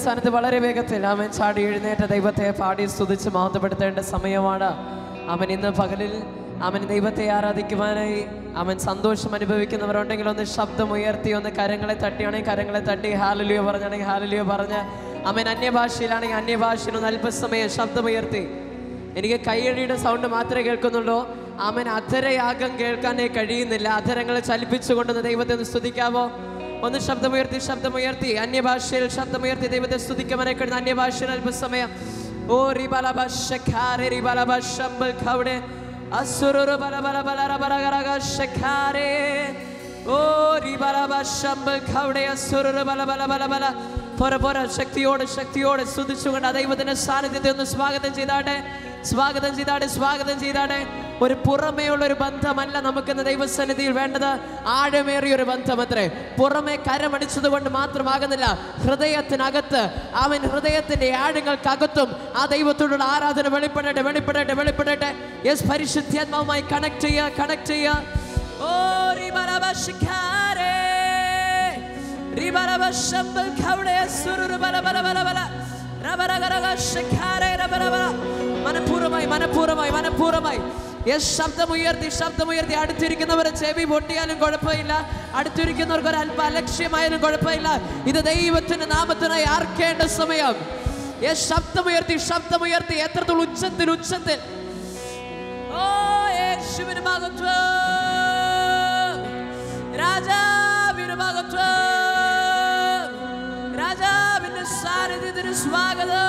സ്ഥാനത്ത് വളരെ വേഗത്തിൽ അവൻ ചാടി എഴുന്നേറ്റ ദൈവത്തെ പാടി സ്തുതിച്ച് മഹത്വപ്പെടുത്തേണ്ട സമയമാണ്. അവൻ ഇന്ന് പകലിൽ അവൻ ദൈവത്തെ ആരാധിക്കുവാനായി അവൻ സന്തോഷം അനുഭവിക്കുന്നവരുണ്ടെങ്കിൽ ഒന്ന് ശബ്ദം ഉയർത്തി ഒന്ന് കരങ്ങളെ തട്ടിയാണെങ്കിൽ കരങ്ങളെ തട്ടി ഹാലലിയോ പറഞ്ഞാണെങ്കിൽ ഹാലലിയോ പറഞ്ഞ്. അവൻ അന്യഭാഷയിലാണെങ്കിൽ അന്യഭാഷയിൽ ഒന്ന് അല്പസമയം ശബ്ദമുയർത്തി. എനിക്ക് കൈയടിയുടെ സൗണ്ട് മാത്രമേ കേൾക്കുന്നുള്ളൂ. അവൻ അധരയാഗം കേൾക്കാനേ കഴിയുന്നില്ല. അധരങ്ങളെ ചലിപ്പിച്ചുകൊണ്ടെന്ന് ദൈവത്തെ ഒന്ന് സ്തുതിക്കാവോ? ഒന്ന് ശബ്ദമുയർത്തി ശബ്ദമുയർത്തി. അന്യഭാഷയിൽ ശബ്ദമുയർത്തി ദൈവത്തെ സ്തുതിക്കവനെ കിടന്ന് അന്യഭാഷയിൽ അല്പസമയം. ഓ റി ബല ഭക്ഷാരെ ഓ റി ബല ഭമ്പൽ ബല ബല ശക്തിയോട് ശക്തിയോട് സ്തുതിച്ചുകൊണ്ട് ദൈവത്തിന്റെ സാന്നിധ്യത്തെ ഒന്ന് സ്വാഗതം ചെയ്താട്ടെ. സ്വാഗതം ചെയ്താടെ സ്വാഗതം ചെയ്താടെ. ഒരു പുറമേയുള്ള ഒരു ബന്ധമല്ല നമുക്കിന്ന് ദൈവസന്നിധിയിൽ വേണ്ടത്. ആഴമേറിയ ഒരു ബന്ധമത്രേ. പുറമെ കരമടിച്ചത് കൊണ്ട് മാത്രമാകുന്നില്ല. ഹൃദയത്തിനകത്ത് അവൻ ഹൃദയത്തിന്റെ ആഴങ്ങൾക്കകത്തും ആ ദൈവത്തോടുള്ള ആരാധന വെളിപ്പെടട്ടെ വെളിപ്പെടട്ടെ വെളിപ്പെടട്ടെ. യെസ് പരിശുദ്ധാത്മാവുമായി കണക്ട് ചെയ്യുക കണക്ട് ചെയ്യുക ഓ റിബലബശിഖാരേ റിബലബശംബൽ ഖൗടെ സുറുറു ബല മനഃപൂർവമായി മനഃപൂർവമായി മനഃപൂർവമായി. യെസ് ശബ്ദമുയർത്തി ശബ്ദമുയർത്തി. അടുത്തിരിക്കുന്നവരെ ചെവി പൊട്ടിയാലും കുഴപ്പമില്ല. അടുത്തിരിക്കുന്നവർക്ക് ഒരു അല്പ അലക്ഷ്യമായാലും കുഴപ്പമില്ല. ഇത് ദൈവത്തിന്റെ നാമത്തിനായി ആർക്കേണ്ട സമയം. യെസ് ശബ്ദമുയർത്തി ശബ്ദമുയർത്തി. എത്രത്തോളം ഉച്ചത്തിൽ ഉച്ചത്തിൽ. ഓ യേശുവിന് ridere swagalo.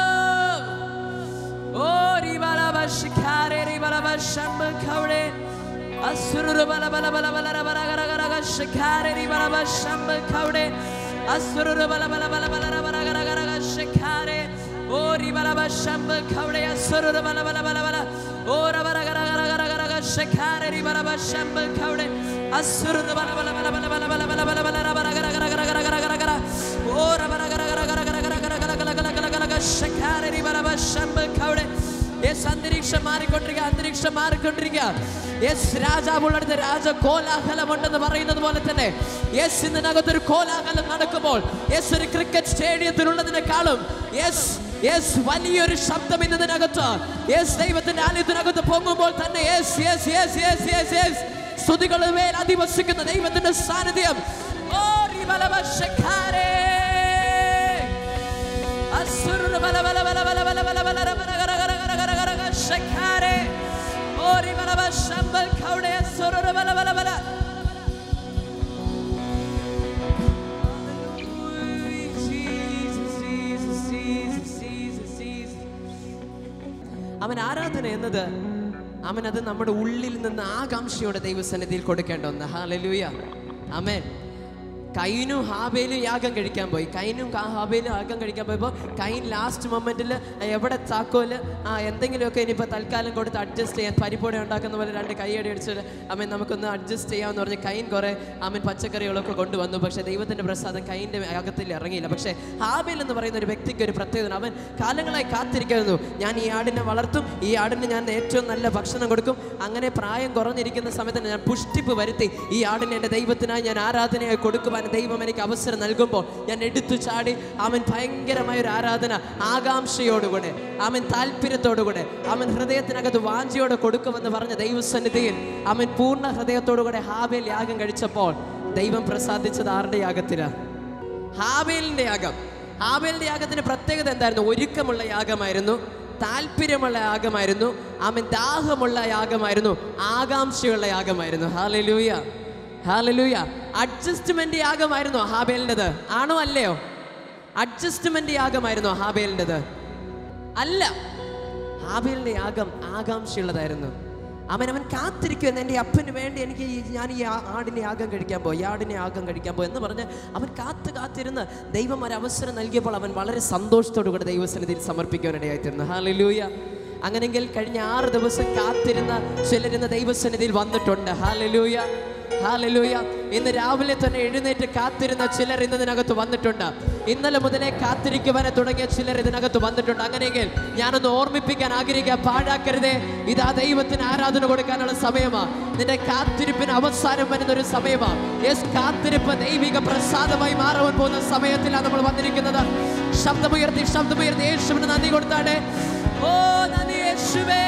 Oh, ribala bashikare, ribala bashamma kaure. Asuru bala bala bala bala bala bala bala bala shikare, ribala bashamma kaure. Asuru bala bala bala bala bala bala bala shikare. Oh, ribala bashamma kaure. Asuru bala bala bala bala. Oh, rabara gara gara gara gara gara shikare, ribala bashamma kaure. Asuru bala bala bala bala bala bala bala bala bala bala bala gara gara gara gara gara gara gara. Oh, റിബലബശംബഖൗടെ yes അന്തരീക്ഷം മാറിക്കൊണ്ടിരിക്കുക അന്തരീക്ഷം മാറിക്കൊണ്ടിരിക്കുക. Yes രാജാവുള്ളടുത്ത് രാജ കോലാഹലമുണ്ടെന്ന് പറയുന്നത് പോലെ തന്നെ yes ഇതിനകത്തൊരു കോലാഹലം നടക്കുമ്പോൾ yes ഒരു ക്രിക്കറ്റ് സ്റ്റേഡിയത്തിലുള്ളതിനേക്കാളും യെസ് യെസ് വലിയൊരു ശബ്ദം ഇന്നതിനകത്ത്. യെസ് ദൈവത്തിന്റെ ആലയത്തിനകത്ത് പൊങ്ങുമ്പോൾ തന്നെ yes yes yes yes yes yes സ്തുതികളുടെ മേൽ അധിവസിക്കുന്ന ദൈവത്തിന്റെ സാന്നിധ്യം. ഓ റിബലബശഖാരേ അസുറുന അവൻ ആരാധന എന്നത് അവൻ അത് നമ്മുടെ ഉള്ളിൽ നിന്ന് ആകാംക്ഷയോടെ ദൈവസന്നിധിയിൽ കൊടുക്കേണ്ട ഒന്ന് ഹാലലൂയ അമേൻ കൈനും ഹാബേലും യാഗം കഴിക്കാൻ പോയി. കൈനും ഹാബേലും യാഗം കഴിക്കാൻ പോയപ്പോൾ കൈൻ ലാസ്റ്റ് മൊമെന്റിൽ എവിടെ താക്കോൽ ആ എന്തെങ്കിലുമൊക്കെ ഇനിയിപ്പോൾ തൽക്കാലം കൊടുത്ത് അഡ്ജസ്റ്റ് ചെയ്യാൻ പരിപ്പോടെ ഉണ്ടാക്കുന്ന പോലെ രണ്ട് കൈയടി അടിച്ചിട്ട് അമ്മൻ നമുക്കൊന്ന് അഡ്ജസ്റ്റ് ചെയ്യാമെന്ന് പറഞ്ഞ് കൈൻ കുറേ അമ്മൻ പച്ചക്കറികളൊക്കെ കൊണ്ടുവന്നു. പക്ഷേ ദൈവത്തിന്റെ പ്രസാദം കൈന്റെ അകത്തിൽ ഇറങ്ങിയില്ല. പക്ഷേ ഹാബേൽ എന്ന് പറയുന്ന ഒരു വ്യക്തിക്ക് ഒരു പ്രത്യേകത അവൻ കാലങ്ങളായി കാത്തിരിക്കുന്നു. ഞാൻ ഈ ആടിനെ വളർത്തും ഈ ആടിന് ഞാൻ ഏറ്റവും നല്ല ഭക്ഷണം കൊടുക്കും. അങ്ങനെ പ്രായം കുറഞ്ഞിരിക്കുന്ന സമയത്ത് ഞാൻ പുഷ്ടിപ്പ് വരുത്തി ഈ ആടിനെ എന്റെ ദൈവത്തിനായി ഞാൻ ആരാധനയായി കൊടുക്കുവാൻ ദൈവം എനിക്ക് അവസരം നൽകുമ്പോൾ ഞാൻ എടുത്തു ചാടി. അവൻ ഭയങ്കരമായ ഒരു ആരാധന ആകാംക്ഷയോടുകൂടെ അവൻ താല്പര്യത്തോടുകൂടെ അവൻ ഹൃദയത്തിനകത്ത് വാഞ്ചിയോടെ കൊടുക്കുമെന്ന് പറഞ്ഞ ദൈവസന്നിധിയിൽ അവൻ പൂർണ ഹൃദയത്തോടുകൂടെ ഹാബേൽ യാഗം കഴിച്ചപ്പോൾ ദൈവം പ്രസാദിച്ചത് ആരുടെ യാഗത്തിലാ? ഹാബേലിന്റെ യാഗം. ഹാബേലിന്റെ യാഗത്തിന്റെ പ്രത്യേകത എന്തായിരുന്നു? ഒരുക്കമുള്ള യാഗമായിരുന്നു താല്പര്യമുള്ള യാഗമായിരുന്നു അവൻ ദാഹമുള്ള യാഗമായിരുന്നു ആകാംക്ഷയുള്ള യാഗമായിരുന്നു. Hallelujah hallelujah. അഡ്ജസ്റ്റ്മെന്റ് യാഗമായിരുന്നോ ഹാബേലിന്റെത്? ആണോ അല്ലയോ? അഡ്ജസ്റ്റ്മെന്റ് യാഗമായിരുന്നോ ഹാബേലിന്റെത്? അല്ല. ഹാബേലിന്റെ യാഗം ആകാംക്ഷയുള്ളതായിരുന്നു. അവൻ അവൻ കാത്തിരിക്കുമെന്ന് എന്റെ അപ്പന് വേണ്ടി എനിക്ക് ഞാൻ ഈ ആടിനെ യാഗം കഴിക്കാൻ പോയി ഈ ആടിനെ യാഗം കഴിക്കാൻ പോയി എന്ന് പറഞ്ഞ് അവൻ കാത്ത് കാത്തിരുന്ന് ദൈവം ഒരു അവസരം നൽകിയപ്പോൾ അവൻ വളരെ സന്തോഷത്തോടു കൂടെ ദൈവസന്നിധിയിൽ സമർപ്പിക്കാനിടയായിത്തീർന്നു ഹാലലൂയ. അങ്ങനെങ്കിൽ കഴിഞ്ഞ ആറ് ദിവസം കാത്തിരുന്ന ചിലരുന്ന ദൈവസന്നിധിയിൽ വന്നിട്ടുണ്ട്. ഹാലലൂയ. ഹാലലൂയ. ഇന്ന് രാവിലെ തന്നെ എഴുന്നേറ്റ് കാത്തിരുന്ന ചിലർ ഇന്ന് ഇതിനകത്ത് വന്നിട്ടുണ്ട്. ഇന്നലെ മുതലേ കാത്തിരിക്കുവാനെ തുടങ്ങിയ ചിലർ ഇതിനകത്ത് വന്നിട്ടുണ്ട്. അങ്ങനെയെങ്കിൽ ഞാനൊന്ന് ഓർമ്മിപ്പിക്കാൻ ആഗ്രഹിക്കുക പാഴാക്കരുതേ. ഇതാ ദൈവത്തിന് ആരാധന കൊടുക്കാനുള്ള സമയമാ. നിന്റെ കാത്തിരിപ്പിന് അവസാനം വരുന്ന ഒരു സമയമാ. യെസ് കാത്തിരിപ്പ് ദൈവിക പ്രസാദമായി മാറാൻ പോകുന്ന സമയത്തിലാണ് നമ്മൾ വന്നിരിക്കുന്നത്. ശബ്ദമുയർത്തി ശബ്ദമുയർത്തി. യേശുവിന് നന്ദി കൊടുത്താണ് ഓ നന്ദി യേശുവേ.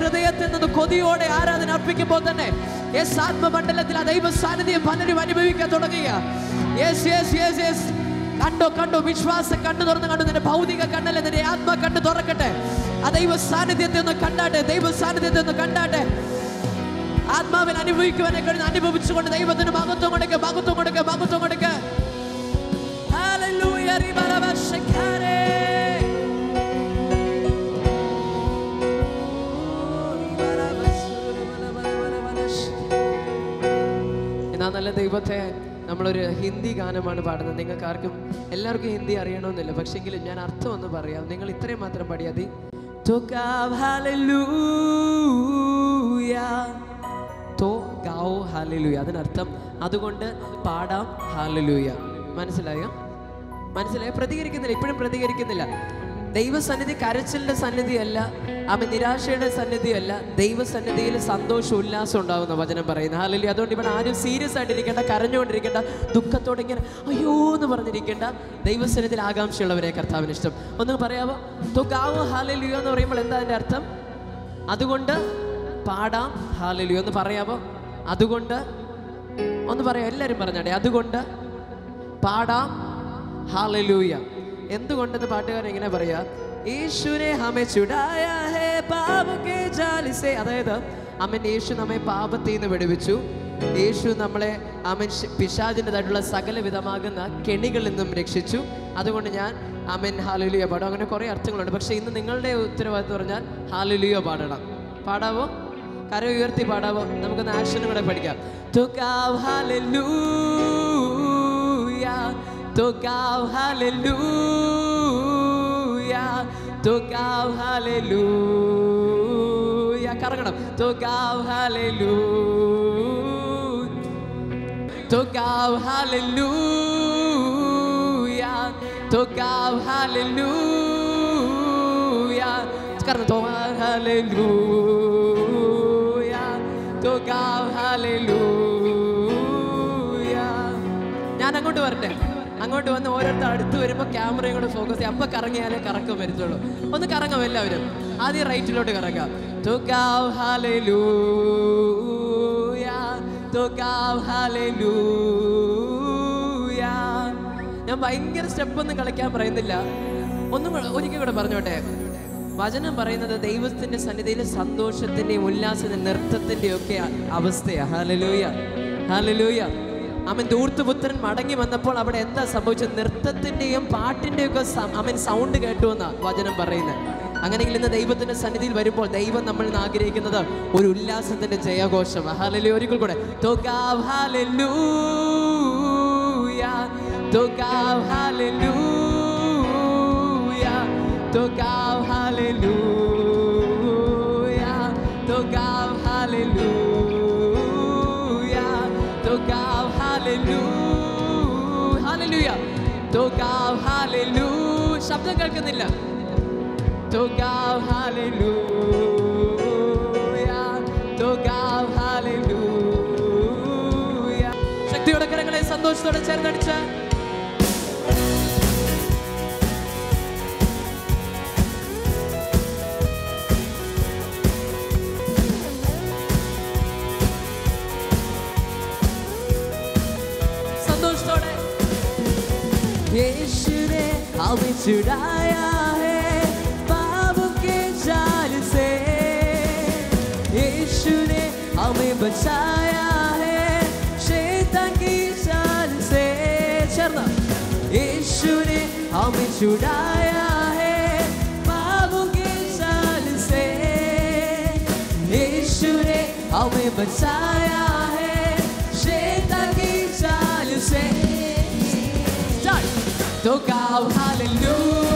ഹൃദയത്തിൽ നിന്ന് കൊതിയോടെ ആരാധന അർപ്പിക്കുമ്പോൾ തന്നെ യെസ് ആത്മമണ്ഡലത്തിൽ ആ ദൈവ സാന്നിധ്യം പലരും അനുഭവിക്കാൻ തുടങ്ങുക യെസ് യെസ് യെസ് യെസ് കണ്ടോ കണ്ടോ വിശ്വാസം കണ്ടു തുറന്ന് കണ്ടു നിന്റെ ഭൗതിക കണ്ണല്ല നിന്റെ ആത്മ കണ്ടു തുറക്കട്ടെ. ആ ദൈവ സാന്നിധ്യത്തെ ഒന്ന് കണ്ടാട്ടെ ദൈവ സാന്നിധ്യത്തെ ഒന്ന് കണ്ടാട്ടെ. ആത്മാവിൽ അനുഭവിക്കുവാനെ കഴിഞ്ഞ് അനുഭവിച്ചുകൊണ്ട് ദൈവത്തിന് മഹത്വം കൊടുക്ക മഹത്വം കൊടുക്ക മഹത്വം കൊടുക്ക. എന്നാ നല്ല ദൈവത്തെ നമ്മളൊരു ഹിന്ദി ഗാനമാണ് പാടുന്നത്. നിങ്ങൾക്ക് ആർക്കും എല്ലാവർക്കും ഹിന്ദി അറിയണമെന്നില്ല. പക്ഷെങ്കിലും ഞാൻ അർത്ഥം ഒന്ന് പറയാം. നിങ്ങൾ ഇത്രയും മാത്രം പാടിയാൽ തോ ഗാവോ ഹാലലൂയ. അതിനർത്ഥം അതുകൊണ്ട് പാടാം ഹാലലൂയ. മനസ്സിലായോ? മനസ്സിലായോ? പ്രതികരിക്കുന്നില്ല. ഇപ്പോഴും പ്രതികരിക്കുന്നില്ല. ദൈവസന്നിധി കരച്ചിലിന്റെ സന്നിധിയല്ല അവൻ നിരാശയുടെ സന്നിധിയല്ല ദൈവസന്നിധിയിൽ സന്തോഷം ഉല്ലാസം ഉണ്ടാവുന്ന വചനം പറയുന്നത്. ഹാലലി അതുകൊണ്ട് ഇവിടെ ആരും സീരിയസ് ആയിട്ടിരിക്കേണ്ട കരഞ്ഞുകൊണ്ടിരിക്കേണ്ട ദുഃഖത്തോടെ ഇങ്ങനെ അയ്യോ എന്ന് പറഞ്ഞിരിക്കേണ്ട ദൈവസന്നിധി ആകാംക്ഷയുള്ളവരെ കർത്താവിന് ഇഷ്ടം. ഒന്ന് പറയാമോ തുകാവോ ഹാലലിയോ എന്ന് പറയുമ്പോൾ എന്താ അതിന്റെ അർത്ഥം? അതുകൊണ്ട് പാടാം. ഹാലലു ഒന്ന് പറയാമോ? അതുകൊണ്ട് ഒന്ന് പറയാം. എല്ലാവരും പറഞ്ഞാട്ടെ? അതുകൊണ്ട് പാടാം. ഹാലലൂയ എന്തുകൊണ്ടെന്ന് പാട്ടുകാരൻ ഇങ്ങനെ പറയാ? യേശുനെ ഹമെ ചുടായ ഹേ പാപക്കെ ജാലിസേ. അതായത് അമ്മൻ യേശു നമ്മെ പാപത്തിൽ നിന്ന് വെടിവിച്ചു. യേശു നമ്മളെ അമ്മൻ പിശാചിന്റെതായിട്ടുള്ള സകല വിധമാകുന്ന കെണികളിൽ നിന്നും രക്ഷിച്ചു. അതുകൊണ്ട് ഞാൻ അമ്മൻ ഹാലുലിയ പാടും. അങ്ങനെ കുറേ അർത്ഥങ്ങളുണ്ട്. പക്ഷേ ഇന്ന് നിങ്ങളുടെ ഉത്തരവാദിത്വം പറഞ്ഞാൽ ഹാലുലിയ പാടണം. പാടാവോ? കര ഉയർത്തി പാടാവോ? നമുക്കൊന്ന് ആക്ഷനും കൂടെ പഠിക്കാം. തുകാവ് ഹല്ലേലൂയ. തുകാവ് ഹല്ലേലൂയ. തുകാവ് ഹല്ലേലൂയ. കറങ്ങണം. തുകാവ് ഹല്ലേലൂയ. തുകാവ് ഹല്ലേലൂയ. തുകാവ് ഹല്ലേലൂയ. കറങ്ങണം. തുകാവ് ഹല്ലേലൂയ. ഞാൻ അങ്ങോട്ട് വരട്ടെ. അങ്ങോട്ട് വന്ന് ഓരോരുത്തർ അടുത്ത് വരുമ്പോൾ ക്യാമറയും കൂടെ ഫോക്കസ് ചെയ്യാം. അപ്പൊ കറങ്ങിയാലേ കറക്കം വരുത്തുള്ളൂ. ഒന്ന് കറങ്ങാം എല്ലാവരും. ആദ്യം റൈറ്റിലോട്ട് കറങ്ങാം. തുകാവ് ഞാൻ ഭയങ്കര സ്റ്റെപ്പൊന്നും കളിക്കാൻ പറയുന്നില്ല. ഒന്നും ഒരിക്കൽ കൂടെ പറഞ്ഞോട്ടെ. വചനം പറയുന്നത് ദൈവത്തിന്റെ സന്നിധിയിൽ സന്തോഷത്തിന്റെയും ഉല്ലാസത്തിന്റെ നൃത്തത്തിന്റെയും ഒക്കെ അവസ്ഥയാ. ഹാലലൂയ ഹാലലൂയ അവൻ ദൂർത്തുപുത്രൻ മടങ്ങി വന്നപ്പോൾ അവിടെ എന്താ സംഭവിച്ചത്? നൃത്തത്തിന്റെയും പാട്ടിന്റെയും ഒക്കെ അവൻ സൗണ്ട് കേട്ടു എന്നാ വചനം പറയുന്നത്. അങ്ങനെയെങ്കിൽ ഇന്ന് ദൈവത്തിന്റെ സന്നിധിയിൽ വരുമ്പോൾ ദൈവം നമ്മൾ ആഗ്രഹിക്കുന്നത് ഒരു ഉല്ലാസത്തിന്റെ ജയഘോഷം ഹാലലു ഒരിക്കൽ കൂടെ. ഹാലലൂയ ഹാലലൂയ തുകാവ് ഹാലലൂയ തുകാവ് ഹാലലൂയ തുകാവ് ഹാലലൂയ ഹാലലൂയ തുകാവ് ഹാലലൂയ ശബ്ദം കേൾക്കുന്നില്ല. തുകാവ് ഹാലലൂയ തുകാവ് ഹാലലൂയ ശക്തിയോടെ കരങ്ങളെ സന്തോഷത്തോടെ ചേർന്നടിച്ച. हमें छुड़ाया है पापों के जाल से। यीशु ने हमें बचाया है शैतान की जाल से। चरना यीशु ने हमें छुड़ाया है पापों के जाल से। यीशु ने हमें बचाया है toca aleluya.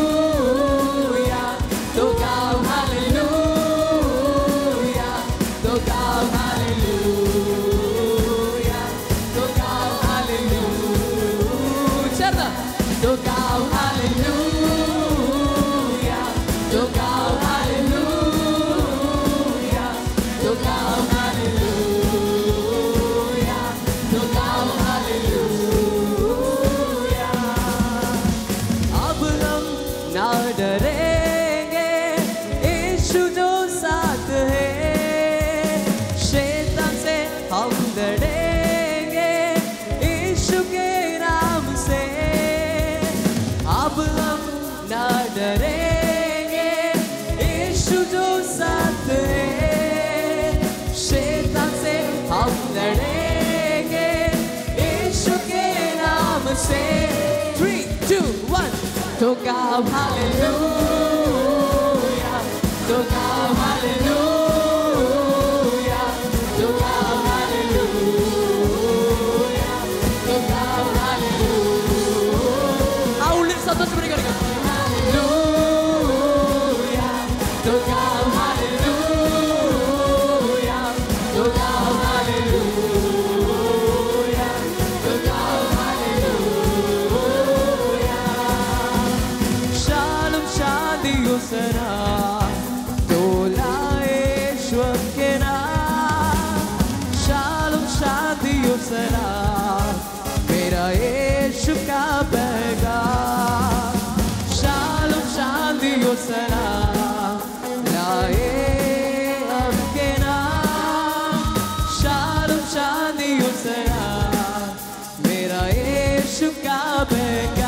bem.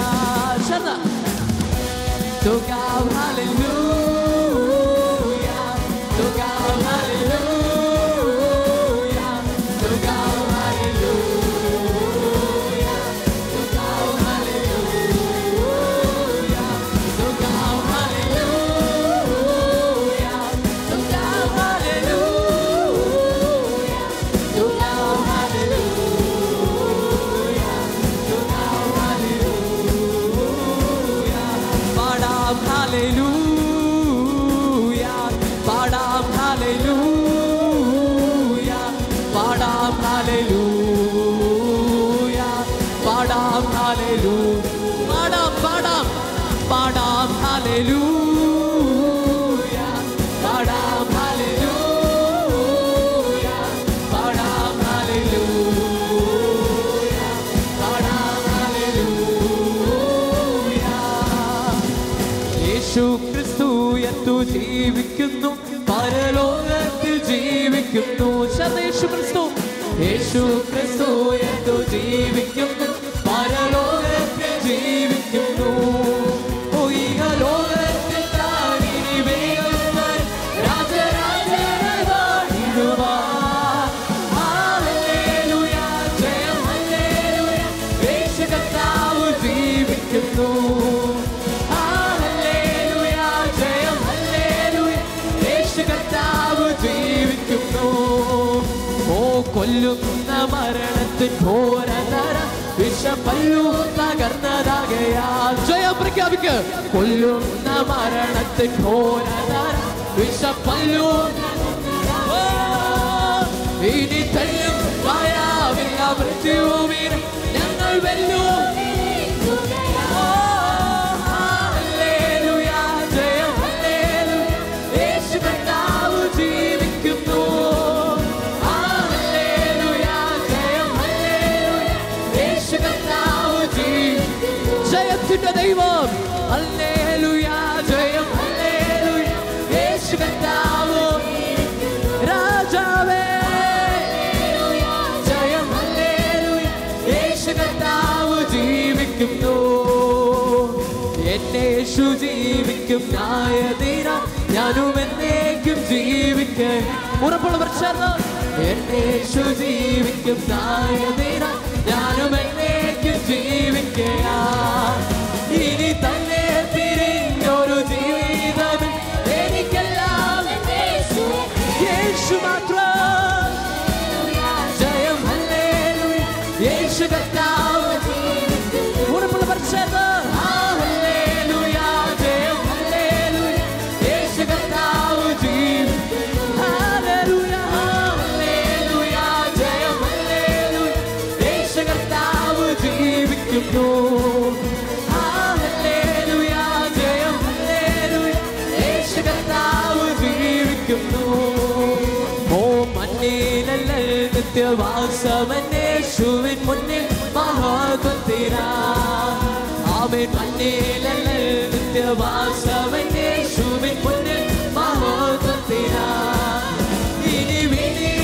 കൊല്ലുന്ന മരണത്തെ വിഷപ്പല്ലു ഇനി തല്ലും ഭയാവില്ല മൃത്യുവിന് ഞങ്ങൾ വെല്ലു എന്നേക്കും നായതീര ഞാനും എന്നേക്കും ജീവിക്കേ ഉറപ്പുള്ളവർ ചേർന്ന് എന്നേശു ജീവിക്കും. നായതീര ഞാനും എന്നേക്കും ജീവിക്കയാ மாவே மண்ணேலல்ல நித்திய வாசவை நேசுவை பொன்னில் மகோதத்தினா இனி வீட்டில்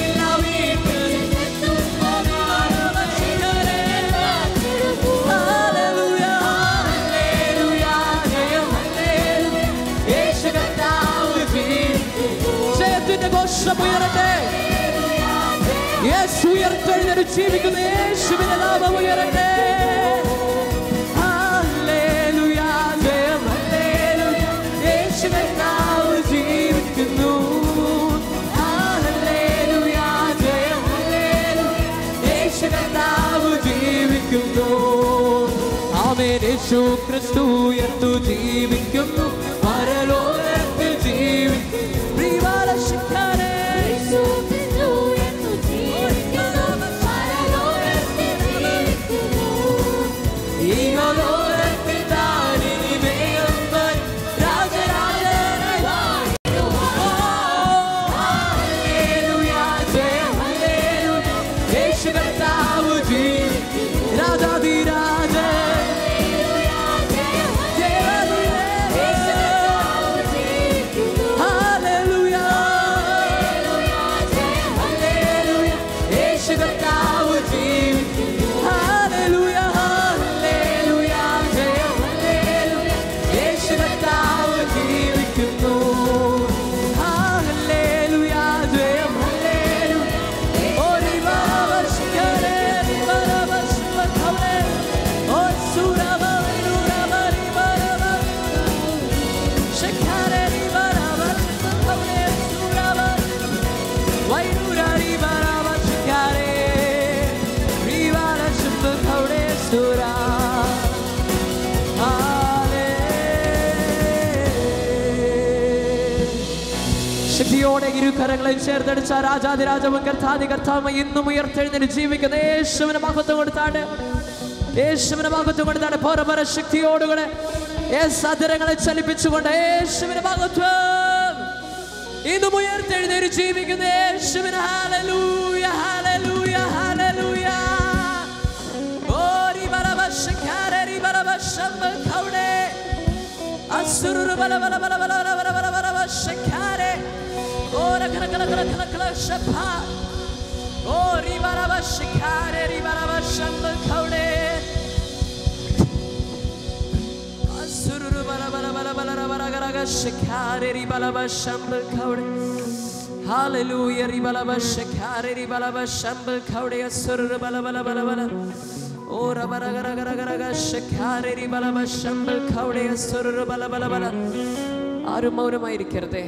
வீட்டில் യേശു ക്രിസ്തു ഉയർത്തു ജീവിക്കുന്നു. ചേർത്തടിച്ച രാജാതിരാജവും കർത്താതി കർത്താവ് ഇന്നും ഉയർത്തെഴുന്നേറ്റ് ജീവിക്കുന്ന യേശുവിനെ മഹത്വം കൊടുത്താണ്. യേശുവിനെ മഹത്വം കൊടുത്താണ്. പരപര ശക്തിയോടുകൂടെ സദരങ്ങളെ ചലിപ്പിച്ചുകൊണ്ട് യേശുവിനെ മഹത്വം. ഇന്നും ഉയർത്തെഴുന്നേറ്റ് ജീവിക്കുന്ന യേശുവിനെ ഹാലലൂയ ഹാലലൂയ ഹാലലൂയ ഓരി ബലവശ ഖാരരി ബലവശം കൗടെ അസുരു ബല ബല ബല ബല Oh, ribaraba shikare, ribaraba shamba kaule. Asururu barabara barabara barabara shikare, ribaraba shamba kaule. Hallelujah, ribaraba shikare, ribaraba shamba kaule. Asururu barabara barabara. Oh, rabaragaragaragaraga shikare, ribaraba shamba kaule. Asururu barabara barabara. ஆறு மௌனமாயிருக்கிறதே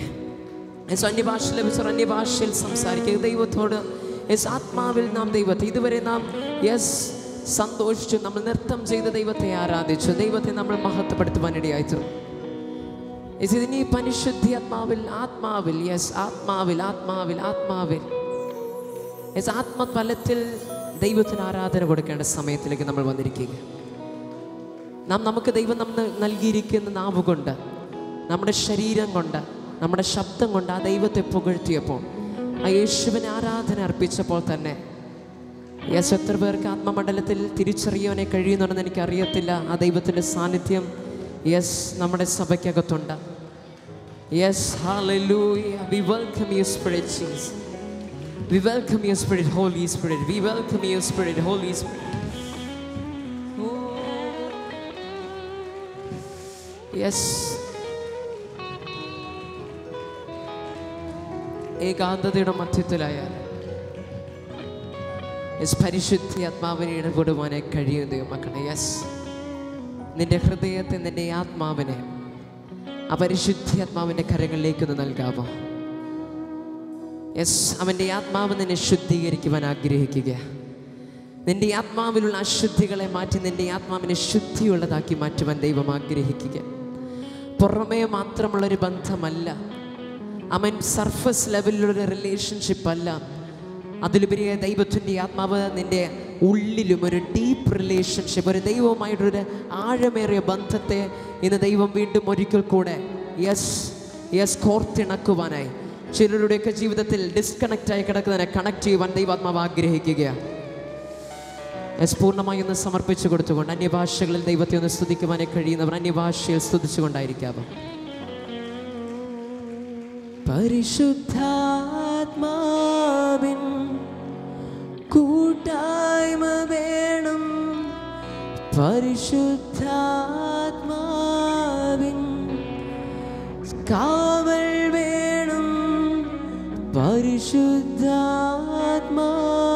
yes അന്യഭാഷ ലഭിച്ചവർ അന്യഭാഷയിൽ സംസാരിക്കുക ദൈവത്തോട് യേശു ആത്മാവിൽ നാം ദൈവത്തെ ഇതുവരെ നാം yes സന്തോഷിച്ചു. നമ്മൾ നൃത്തം ചെയ്ത് ദൈവത്തെ ആരാധിച്ചു. ദൈവത്തെ നമ്മൾ മഹത്വപ്പെടുത്തുവാനിടയായി തീർന്നു യെസ് ഇതിനി പരിശുദ്ധി ആത്മാവിൽ ആത്മാവിൽ യെസ് ആത്മാവിൽ ആത്മാവിൽ ആത്മാവിൽ. യെസ് ആത്മഫലത്തിൽ ദൈവത്തിന് ആരാധന കൊടുക്കേണ്ട സമയത്തിലേക്ക് നമ്മൾ വന്നിരിക്കുക നാം നമുക്ക് ദൈവം നമ്മൾ നൽകിയിരിക്കുന്ന നാവ് കൊണ്ട് നമ്മുടെ ശരീരം കൊണ്ട് നമ്മുടെ ശബ്ദം കൊണ്ട് ആ ദൈവത്തെ പുകഴ്ത്തിയപ്പോൾ ആ യേശുവിന് ആരാധന അർപ്പിച്ചപ്പോൾ തന്നെ. യെസ് എത്ര പേർക്ക് ആത്മമണ്ഡലത്തിൽ തിരിച്ചറിയുവാനെ കഴിയുന്നുണ്ടെന്ന് എനിക്കറിയത്തില്ല. ആ ദൈവത്തിന്റെ സാന്നിധ്യം യെസ് നമ്മുടെ സഭയ്ക്കകത്തുണ്ട്. യെസ് യെസ് ഏകാന്തതയുടെ മധ്യത്തിലായാൽ. യെസ് പരിശുദ്ധി ആത്മാവിനെ ഇടപെടുവാനെ കഴിയും ദൈവമക്കളെ യെസ്. നിന്റെ ഹൃദയത്തെ നിന്റെ ആത്മാവിനെ ആ പരിശുദ്ധി ആത്മാവിന്റെ കരങ്ങളിലേക്ക് ഒന്ന് നൽകാമോ യെസ് അവന്റെ ആത്മാവ് നിന്നെ ശുദ്ധീകരിക്കുവാൻ ആഗ്രഹിക്കുക. നിന്റെ ആത്മാവിലുള്ള അശുദ്ധികളെ മാറ്റി നിന്റെ ആത്മാവിനെ ശുദ്ധിയുള്ളതാക്കി മാറ്റുവാൻ ദൈവം ആഗ്രഹിക്കുക. പുറമേ മാത്രമുള്ളൊരു ബന്ധമല്ല. അവൻ സർഫസ് ലെവലിലുള്ള റിലേഷൻഷിപ്പ് അല്ല. അതിലുപരിയ ദൈവത്തിന്റെ ആത്മാവ് നിന്റെ ഉള്ളിലും ഒരു ഡീപ്പ് റിലേഷൻഷിപ്പ് ഒരു ദൈവവുമായിട്ടൊരു ആഴമേറിയ ബന്ധത്തെ ഇന്ന് ദൈവം വീണ്ടും ഒരിക്കൽ കൂടെ യെസ് യെസ് കോർത്തിണക്കുവാനായി. ചിലരുടെയൊക്കെ ജീവിതത്തിൽ ഡിസ്കണക്റ്റായി കിടക്കുന്നതിനെ കണക്ട് ചെയ്യുവാൻ ദൈവാത്മാവ് ആഗ്രഹിക്കുകയാണ് യെസ് പൂർണമായി ഒന്ന് സമർപ്പിച്ചു കൊടുത്തുകൊണ്ട് അന്യഭാഷകളിൽ ദൈവത്തെ ഒന്ന് സ്തുതിക്കുവാനെ കഴിയുന്നവർ അന്യഭാഷയിൽ സ്തുതിച്ചുകൊണ്ടായിരിക്കാവും. പരിശുദ്ധാത്മാവിൻ കൂട്ടായ്മ വേണം. പരിശുദ്ധാത്മാവിൻ കാവൽ വേണം. പരിശുദ്ധാത്മാവിൻ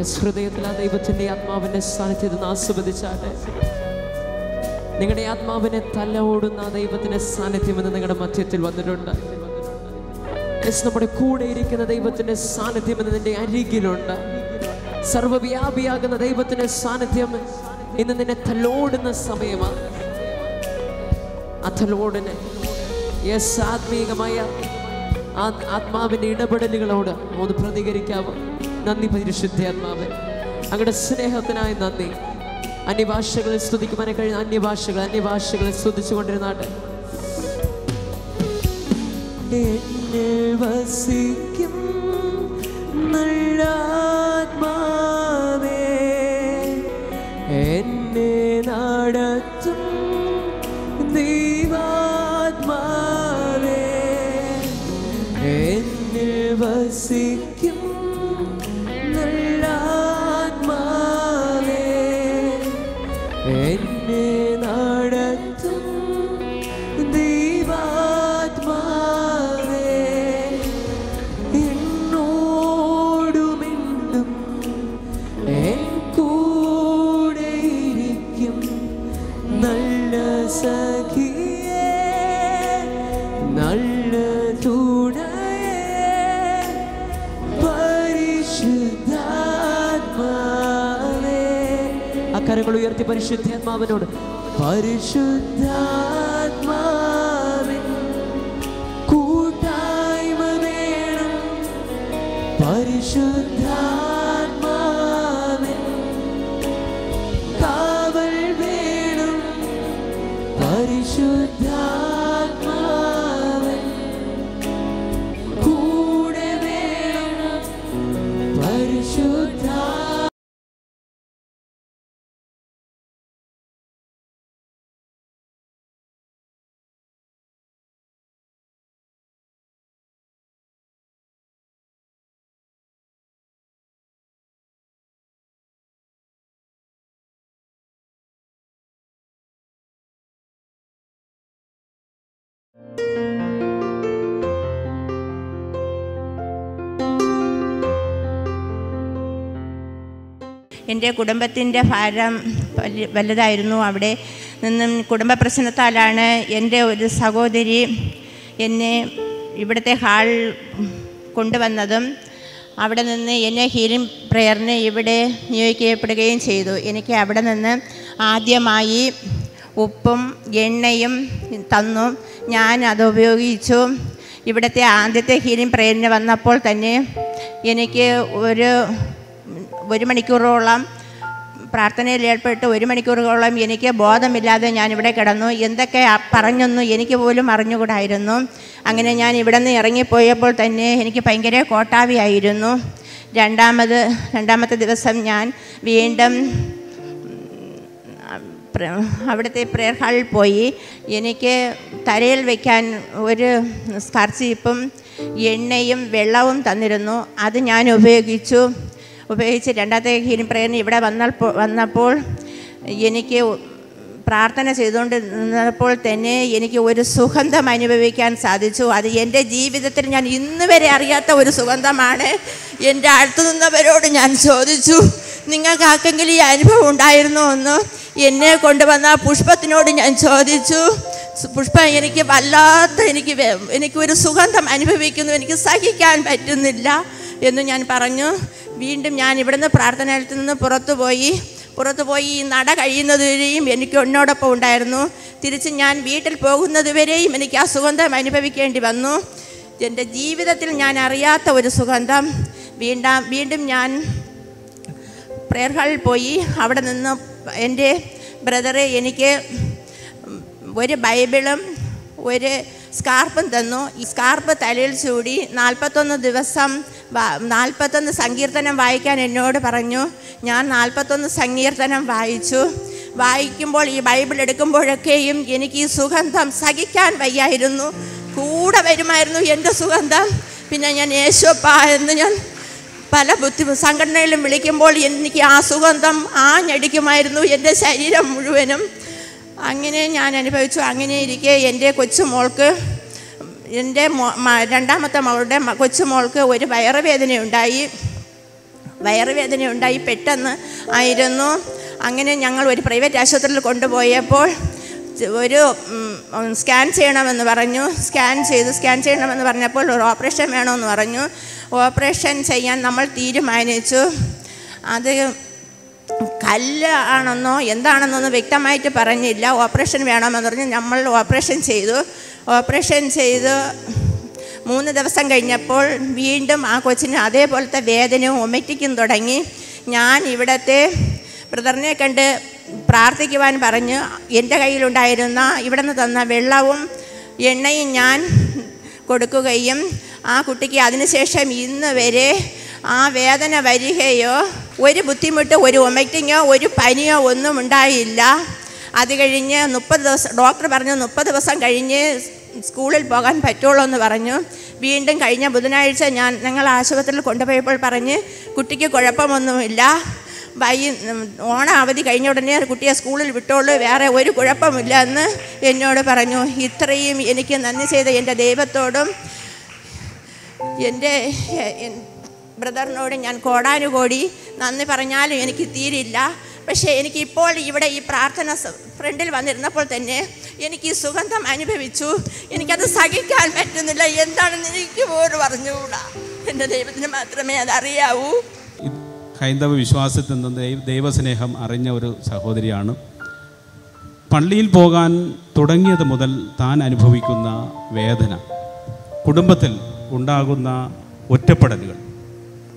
ഹൃദയത്തിൽ ആ ദൈവത്തിന്റെ ആത്മാവിന്റെ ഇരുന്ന് ആസ്വദിച്ചാട്ടെ. നിങ്ങളുടെ ആത്മാവിനെ തലോടുന്ന ആ ദൈവത്തിന്റെ സാന്നിധ്യം എന്ന് നിങ്ങളുടെ മധ്യത്തിൽ വന്നിട്ടുണ്ട്. നമ്മുടെ കൂടെ ഇരിക്കുന്ന ദൈവത്തിന്റെ സാന്നിധ്യം എന്ന് നിന്റെ അരികിലുണ്ട്. സർവവ്യാപിയാകുന്ന ദൈവത്തിന്റെ സാന്നിധ്യം ഇന്ന് നിന്നെ തലോടുന്ന സമയമാണ്. ആ യെസ് ആത്മീകമായ ആത്മാവിന്റെ ഇടപെടലുകളോട് ഒന്ന് പ്രതികരിക്കാവോ? നന്ദി പരിശുദ്ധാത്മാവ് അങ്ങയുടെ സ്നേഹത്തിനായി നന്ദി. അന്യഭാഷകളിൽ സ്തുതിക്കുവാനെ കഴിഞ്ഞ അന്യഭാഷകൾ അന്യഭാഷകളിൽ സ്തുതിച്ചുകൊണ്ടിരുന്നാട്ടെ കൊണ്ടിരുന്നാട്ടെ. വസിക്കും ഉയർത്തി പരിശുദ്ധാത്മാവിനോട്. പരിശുദ്ധാത്മാവിൻ കൂട്ടായ്മ വേണം. പരിശുദ്ധാത്മാവിൻ എന്റെ കുടുംബത്തിന്റെ ഭാരം വലി- വലുതായിരുന്നു. അവിടെ നിന്നും കുടുംബ പ്രശ്നത്താലാണ് എന്റെ ഒരു സഹോദരി എന്നെ ഇവിടുത്തെ ഹാൾ കൊണ്ടുവന്നതും അവിടെ നിന്ന് എന്നെ ഹീലിംഗ് പ്രെയറിന് ഇവിടെ നിയോഗിക്കപ്പെടുകയും ചെയ്തു. എനിക്ക് അവിടെ നിന്ന് ആദ്യമായി ഉപ്പും എണ്ണയും തന്നു. ഞാൻ അത് ഉപയോഗിച്ചു. ഇവിടുത്തെ ആദ്യത്തെ ഹീലിംഗ് പ്രെയറിന് വന്നപ്പോൾ തന്നെ എനിക്ക് ഒരു ഒരു മണിക്കൂറോളം പ്രാർത്ഥനയിൽ ഏർപ്പെട്ട് ഒരു മണിക്കൂറുകളോളം എനിക്ക് ബോധമില്ലാതെ ഞാൻ ഇവിടെ കിടന്നു. എന്തൊക്കെ പറഞ്ഞൊന്നും എനിക്ക് പോലും അറിഞ്ഞുകൂടായിരുന്നു. അങ്ങനെ ഞാൻ ഇവിടെ നിന്ന് ഇറങ്ങിപ്പോയപ്പോൾ തന്നെ എനിക്ക് ഭയങ്കര കോട്ടാവിയായിരുന്നു. രണ്ടാമത് രണ്ടാമത്തെ ദിവസം ഞാൻ വീണ്ടും അവിടുത്തെ പ്രേയർ ഹാളിൽ പോയി. എനിക്ക് തലയിൽ വയ്ക്കാൻ ഒരു സ്കർച്ചീപ്പും എണ്ണയും വെള്ളവും തന്നിരുന്നു. അത് ഞാൻ ഉപയോഗിച്ചു. ഉപയോഗിച്ച് രണ്ടാമത്തെ ഹീലിംഗ് ഇവിടെ വന്നപ്പോൾ വന്നപ്പോൾ എനിക്ക് പ്രാർത്ഥന ചെയ്തുകൊണ്ട് നിന്നപ്പോൾ തന്നെ എനിക്ക് ഒരു സുഗന്ധം അനുഭവിക്കാൻ സാധിച്ചു. അത് എന്റെ ജീവിതത്തിൽ ഞാൻ ഇന്ന് വരെ അറിയാത്ത ഒരു സുഗന്ധമാണ്. എന്റെ അടുത്തു നിന്നവരോട് ഞാൻ ചോദിച്ചു നിങ്ങൾക്ക് ആർക്കെങ്കിലും ഈ അനുഭവം ഉണ്ടായിരുന്നോ? എന്ന് എന്നെ കൊണ്ടുവന്ന പുഷ്പത്തിനോട് ഞാൻ ചോദിച്ചു പുഷ്പ എനിക്ക് വല്ലാത്ത എനിക്ക് എനിക്കൊരു സുഗന്ധം അനുഭവിക്കുന്നു. എനിക്ക് സഹിക്കാൻ പറ്റുന്നില്ല. എന്ന് ഞാൻ പറഞ്ഞു. വീണ്ടും ഞാൻ ഇവിടുന്ന് പ്രാർത്ഥനയിൽ നിന്ന് പുറത്തു പോയി. പുറത്തു പോയി ഈ നട കഴിയുന്നതുവരെയും എനിക്ക് എന്നോടൊപ്പം ഉണ്ടായിരുന്നു. തിരിച്ച് ഞാൻ വീട്ടിൽ പോകുന്നതുവരെയും എനിക്ക് ആ സുഗന്ധം അനുഭവിക്കേണ്ടി വന്നു. എന്റെ ജീവിതത്തിൽ ഞാൻ അറിയാത്ത ഒരു സുഗന്ധം. വീണ്ടും വീണ്ടും ഞാൻ പ്രേയർ ഹാളിൽ പോയി. അവിടെ നിന്ന് എന്റെ ബ്രദറെ എനിക്ക് ഒരു ബൈബിളും ഒരു സ്കാർപ്പും തന്നു. ഈ സ്കാർപ്പ് തലയിൽ ചൂടി നാൽപ്പത്തൊന്ന് ദിവസം നാൽപ്പത്തൊന്ന് സങ്കീർത്തനം വായിക്കാൻ എന്നോട് പറഞ്ഞു. ഞാൻ നാൽപ്പത്തൊന്ന് സങ്കീർത്തനം വായിച്ചു. വായിക്കുമ്പോൾ ഈ ബൈബിൾ എടുക്കുമ്പോഴൊക്കെയും എനിക്ക് ഈ സുഗന്ധം സഹിക്കാൻ വയ്യായിരുന്നു. കൂടെ വരുമായിരുന്നു എന്റെ സുഗന്ധം. പിന്നെ ഞാൻ യേശോപ്പ എന്ന് ഞാൻ പല ബുദ്ധി സംഘടനയിലും വിളിക്കുമ്പോൾ എനിക്ക് ആ സുഗന്ധം ആഞ്ഞടിക്കുമായിരുന്നു എന്റെ ശരീരം മുഴുവനും. അങ്ങനെ ഞാൻ അനുഭവിച്ചു. അങ്ങനെ ഇരിക്കെ എന്റെ കൊച്ചുമോൾക്ക് എന്റെ രണ്ടാമത്തെ മകളുടെ കൊച്ചുമോൾക്ക് ഒരു വയറുവേദനയുണ്ടായി. വയറുവേദനയുണ്ടായി പെട്ടെന്ന് ആയിരുന്നു. അങ്ങനെ ഞങ്ങൾ ഒരു പ്രൈവറ്റ് ആശുപത്രിയിൽ കൊണ്ടുപോയപ്പോൾ ഒരു സ്കാൻ ചെയ്യണമെന്ന് പറഞ്ഞു. സ്കാൻ ചെയ്ത് സ്കാൻ ചെയ്യണമെന്ന് പറഞ്ഞപ്പോൾ ഒരു ഓപ്പറേഷൻ വേണമെന്ന് പറഞ്ഞു. ഓപ്പറേഷൻ ചെയ്യാൻ നമ്മൾ തീരുമാനിച്ചു. അത് കല്ല് ആണെന്നോ എന്താണെന്നൊന്നും വ്യക്തമായിട്ട് പറഞ്ഞില്ല. ഓപ്പറേഷൻ വേണമെന്ന് പറഞ്ഞ് നമ്മൾ ഓപ്പറേഷൻ ചെയ്തു. ഓപ്പറേഷൻ ചെയ്ത് മൂന്ന് ദിവസം കഴിഞ്ഞപ്പോൾ വീണ്ടും ആ കൊച്ചിന് അതേപോലത്തെ വേദനയും ഒമറ്റിക്കും തുടങ്ങി. ഞാൻ ഇവിടത്തെ ബ്രദറിനെ കണ്ട് പ്രാർത്ഥിക്കുവാൻ പറഞ്ഞ് എന്റെ കയ്യിലുണ്ടായിരുന്ന ഇവിടെ നിന്ന് തന്ന വെള്ളവും എണ്ണയും ഞാൻ കൊടുക്കുകയും ആ കുട്ടിക്ക് അതിനുശേഷം ഇന്ന് വരെ ആ വേദന വരികയോ ഒരു ബുദ്ധിമുട്ട് ഒരു ഒമറ്റിങ്ങോ ഒരു പനിയോ ഒന്നും ഉണ്ടായില്ല. അത് കഴിഞ്ഞ് മുപ്പത് ദിവസം ഡോക്ടർ പറഞ്ഞു മുപ്പത് ദിവസം കഴിഞ്ഞ് സ്കൂളിൽ പോകാൻ പറ്റുള്ളൂ എന്ന് പറഞ്ഞു. വീണ്ടും കഴിഞ്ഞ ബുധനാഴ്ച ഞാൻ ഞങ്ങൾ ആശുപത്രിയിൽ കൊണ്ടുപോയപ്പോൾ പറഞ്ഞ് കുട്ടിക്ക് കുഴപ്പമൊന്നുമില്ല. വൈ ഓണ അവധി കഴിഞ്ഞ ഉടനെ കുട്ടിയെ സ്കൂളിൽ വിട്ടോളൂ. വേറെ ഒരു കുഴപ്പമില്ല എന്ന് എന്നോട് പറഞ്ഞു. ഇത്രയും എനിക്ക് നന്ദി ചെയ്ത എന്റെ ദൈവത്തോടും എന്റെ എൻ- ബ്രദറിനോട് ഞാൻ കോടാനുകോടി നന്ദി പറഞ്ഞാലും എനിക്ക് തീരില്ല. പക്ഷേ എനിക്കിപ്പോൾ ഇവിടെ ഈ പ്രാർത്ഥന ഫ്രണ്ടിൽ വന്നിരുന്നപ്പോൾ തന്നെ എനിക്ക് ഈ സുഗന്ധം അനുഭവിച്ചു. എനിക്കത് സഹിക്കാൻ പറ്റുന്നില്ല. എന്താണെന്ന് എനിക്ക് പോലും പറഞ്ഞുകൂടാ എന്റെ ദൈവത്തിന് മാത്രമേ അത് അറിയാവൂ. ഹൈന്ദവ വിശ്വാസത്തിൽ നിന്ന് ദൈവസ്നേഹം അറിഞ്ഞ ഒരു സഹോദരിയാണ്. പള്ളിയിൽ പോകാൻ തുടങ്ങിയത് മുതൽ താൻ അനുഭവിക്കുന്ന വേദന കുടുംബത്തിൽ ഉണ്ടാകുന്ന ഒറ്റപ്പെടലുകൾ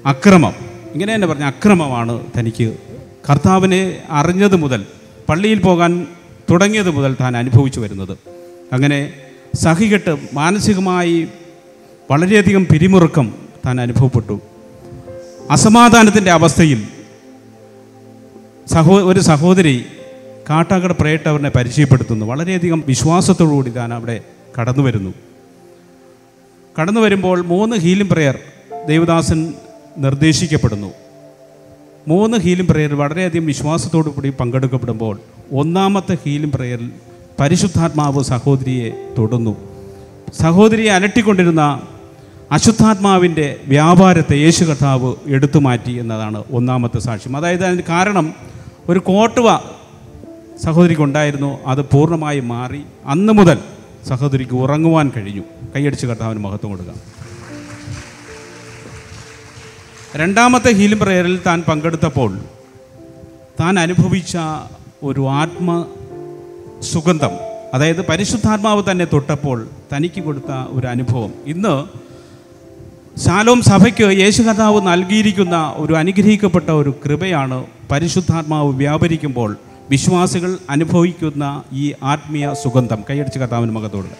അക്രമം ഇങ്ങനെ തന്നെ പറഞ്ഞ അക്രമമാണ് തനിക്ക് കർത്താവിനെ അറിഞ്ഞത് മുതൽ പള്ളിയിൽ പോകാൻ തുടങ്ങിയത് മുതൽ താൻ അനുഭവിച്ചു വരുന്നത്. അങ്ങനെ സഹികെട്ട് മാനസികമായി വളരെയധികം പിരിമുറുക്കം താൻ അനുഭവപ്പെട്ടു. അസമാധാനത്തിന്റെ അവസ്ഥയിൽ സഹോ ഒരു സഹോദരി കാട്ടാക്കട പ്രേട്ടവറിനെ പരിചയപ്പെടുത്തുന്നു. വളരെയധികം വിശ്വാസത്തോടുകൂടി താൻ അവിടെ കടന്നു വരുന്നു. കടന്നു വരുമ്പോൾ മൂന്ന് ഹീലിംഗ് പ്രയർ ദേവദാസൻ നിർദ്ദേശിക്കപ്പെടുന്നു. മൂന്ന് ഹീലിംഗ് പ്രെയർ വളരെയധികം വിശ്വാസത്തോടു കൂടി പങ്കെടുക്കപ്പെടുമ്പോൾ ഒന്നാമത്തെ ഹീലിംഗ് പ്രെയറിൽ പരിശുദ്ധാത്മാവ് സഹോദരിയെ തൊടുന്നു. സഹോദരിയെ അലട്ടിക്കൊണ്ടിരുന്ന അശുദ്ധാത്മാവിന്റെ വ്യാപാരത്തെ യേശു കർത്താവ് എടുത്തു മാറ്റി എന്നതാണ് ഒന്നാമത്തെ സാക്ഷ്യം. അതായത് അതിന് കാരണം ഒരു കോട്ടുവ സഹോദരിക്ക് ഉണ്ടായിരുന്നു അത് പൂർണമായി മാറി. അന്ന് മുതൽ സഹോദരിക്ക് ഉറങ്ങുവാൻ കഴിഞ്ഞു. കൈയടിച്ച് കർത്താവിന് മഹത്വം കൊടുക്കാം. രണ്ടാമത്തെ ഹീലിംഗ് പ്രയറിൽ താൻ പങ്കെടുത്തപ്പോൾ താൻ അനുഭവിച്ച ഒരു ആത്മ സുഗന്ധം അതായത് പരിശുദ്ധാത്മാവ് തന്നെ തൊട്ടപ്പോൾ തനിക്ക് കൊടുത്ത ഒരു അനുഭവം. ഇന്ന് ശാലോം സഭയ്ക്ക് യേശു കഥാവ് നൽകിയിരിക്കുന്ന ഒരു അനുഗ്രഹിക്കപ്പെട്ട ഒരു കൃപയാണ് പരിശുദ്ധാത്മാവ് വ്യാപരിക്കുമ്പോൾ വിശ്വാസികൾ അനുഭവിക്കുന്ന ഈ ആത്മീയ സുഗന്ധം. കൈയടിച്ച് കർത്താവിന് മകത്തോട്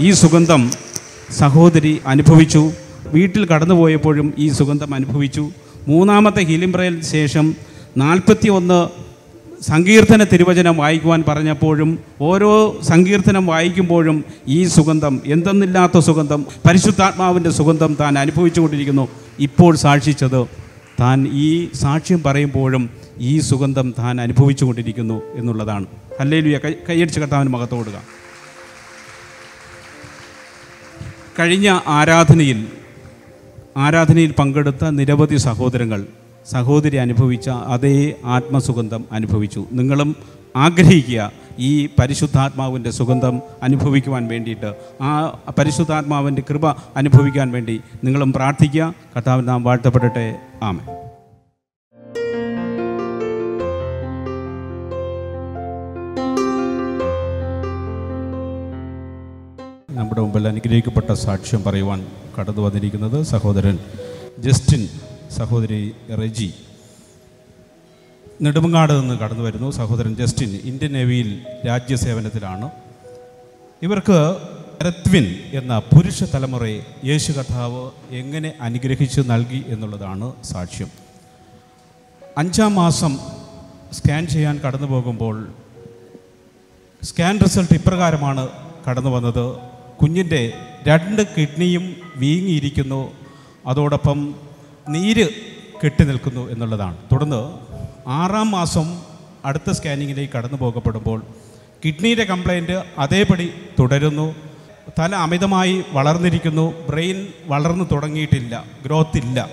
ഈ സുഗന്ധം സഹോദരി അനുഭവിച്ചു. വീട്ടിൽ കടന്നുപോയപ്പോഴും ഈ സുഗന്ധം അനുഭവിച്ചു. മൂന്നാമത്തെ ഹീലിംഗ് പ്രയറിന് ശേഷം നാൽപ്പത്തി ഒന്ന് സങ്കീർത്തന തിരുവചനം വായിക്കുവാൻ പറഞ്ഞപ്പോഴും ഓരോ സങ്കീർത്തനം വായിക്കുമ്പോഴും ഈ സുഗന്ധം എന്തെന്നില്ലാത്ത സുഗന്ധം പരിശുദ്ധാത്മാവിന്റെ സുഗന്ധം താൻ അനുഭവിച്ചുകൊണ്ടിരിക്കുന്നു ഇപ്പോൾ സാക്ഷിച്ചത് താൻ ഈ സാക്ഷ്യം പറയുമ്പോഴും ഈ സുഗന്ധം താൻ അനുഭവിച്ചുകൊണ്ടിരിക്കുന്നു എന്നുള്ളതാണ്. ഹല്ലേലൂയ. കൈ കൈയടിച്ച് കർത്താവിന് കൊടുക്കാം കഴിഞ്ഞ ആരാധനയിൽ ആരാധനയിൽ പങ്കെടുത്ത നിരവധി സഹോദരങ്ങൾ സഹോദരി അനുഭവിച്ച അതേ ആത്മസുഗന്ധം അനുഭവിച്ചു. നിങ്ങളും ആഗ്രഹിക്കുക ഈ പരിശുദ്ധാത്മാവിന്റെ സുഗന്ധം അനുഭവിക്കുവാൻ വേണ്ടിയിട്ട്. ആ പരിശുദ്ധാത്മാവിന്റെ കൃപ അനുഭവിക്കാൻ വേണ്ടി നിങ്ങളും പ്രാർത്ഥിക്കുക. കർത്താവിൻ നാം വാഴ്ത്തപ്പെടട്ടെ. ആമേ നമ്മുടെ മുമ്പിൽ അനുഗ്രഹിക്കപ്പെട്ട സാക്ഷ്യം പറയുവാൻ കടന്നു വന്നിരിക്കുന്നത് സഹോദരൻ ജസ്റ്റിൻ സഹോദരി റെജി. നെടുമങ്ങാട് നിന്ന് കടന്നു വരുന്നു സഹോദരൻ ജസ്റ്റിൻ ഇന്ത്യൻ നേവിയിൽ രാജ്യസേവനത്തിലാണ്. ഇവർക്ക് രത്വിൻ എന്ന പുരുഷ തലമുറയെ യേശു കർത്താവ് എങ്ങനെ അനുഗ്രഹിച്ചു നൽകി എന്നുള്ളതാണ് സാക്ഷ്യം. അഞ്ചാം മാസം സ്കാൻ ചെയ്യാൻ കടന്നു പോകുമ്പോൾ സ്കാൻ റിസൾട്ട് ഇപ്രകാരമാണ് കടന്നു വന്നത്. കുഞ്ഞിന്റെ രണ്ട് കിഡ്നിയും വീങ്ങിയിരിക്കുന്നു. അതോടൊപ്പം നീര് കെട്ടി നിൽക്കുന്നു എന്നുള്ളതാണ്. തുടർന്ന് ആറാം മാസം അടുത്ത സ്കാനിങ്ങിലേക്ക് കടന്നു പോകപ്പെടുമ്പോൾ കിഡ്നിയുടെ കംപ്ലൈന്റ് അതേപടി തുടരുന്നു. തല അമിതമായി വളർന്നിരിക്കുന്നു. ബ്രെയിൻ വളർന്നു തുടങ്ങിയിട്ടില്ല. ഗ്രോത്ത് ഇല്ല.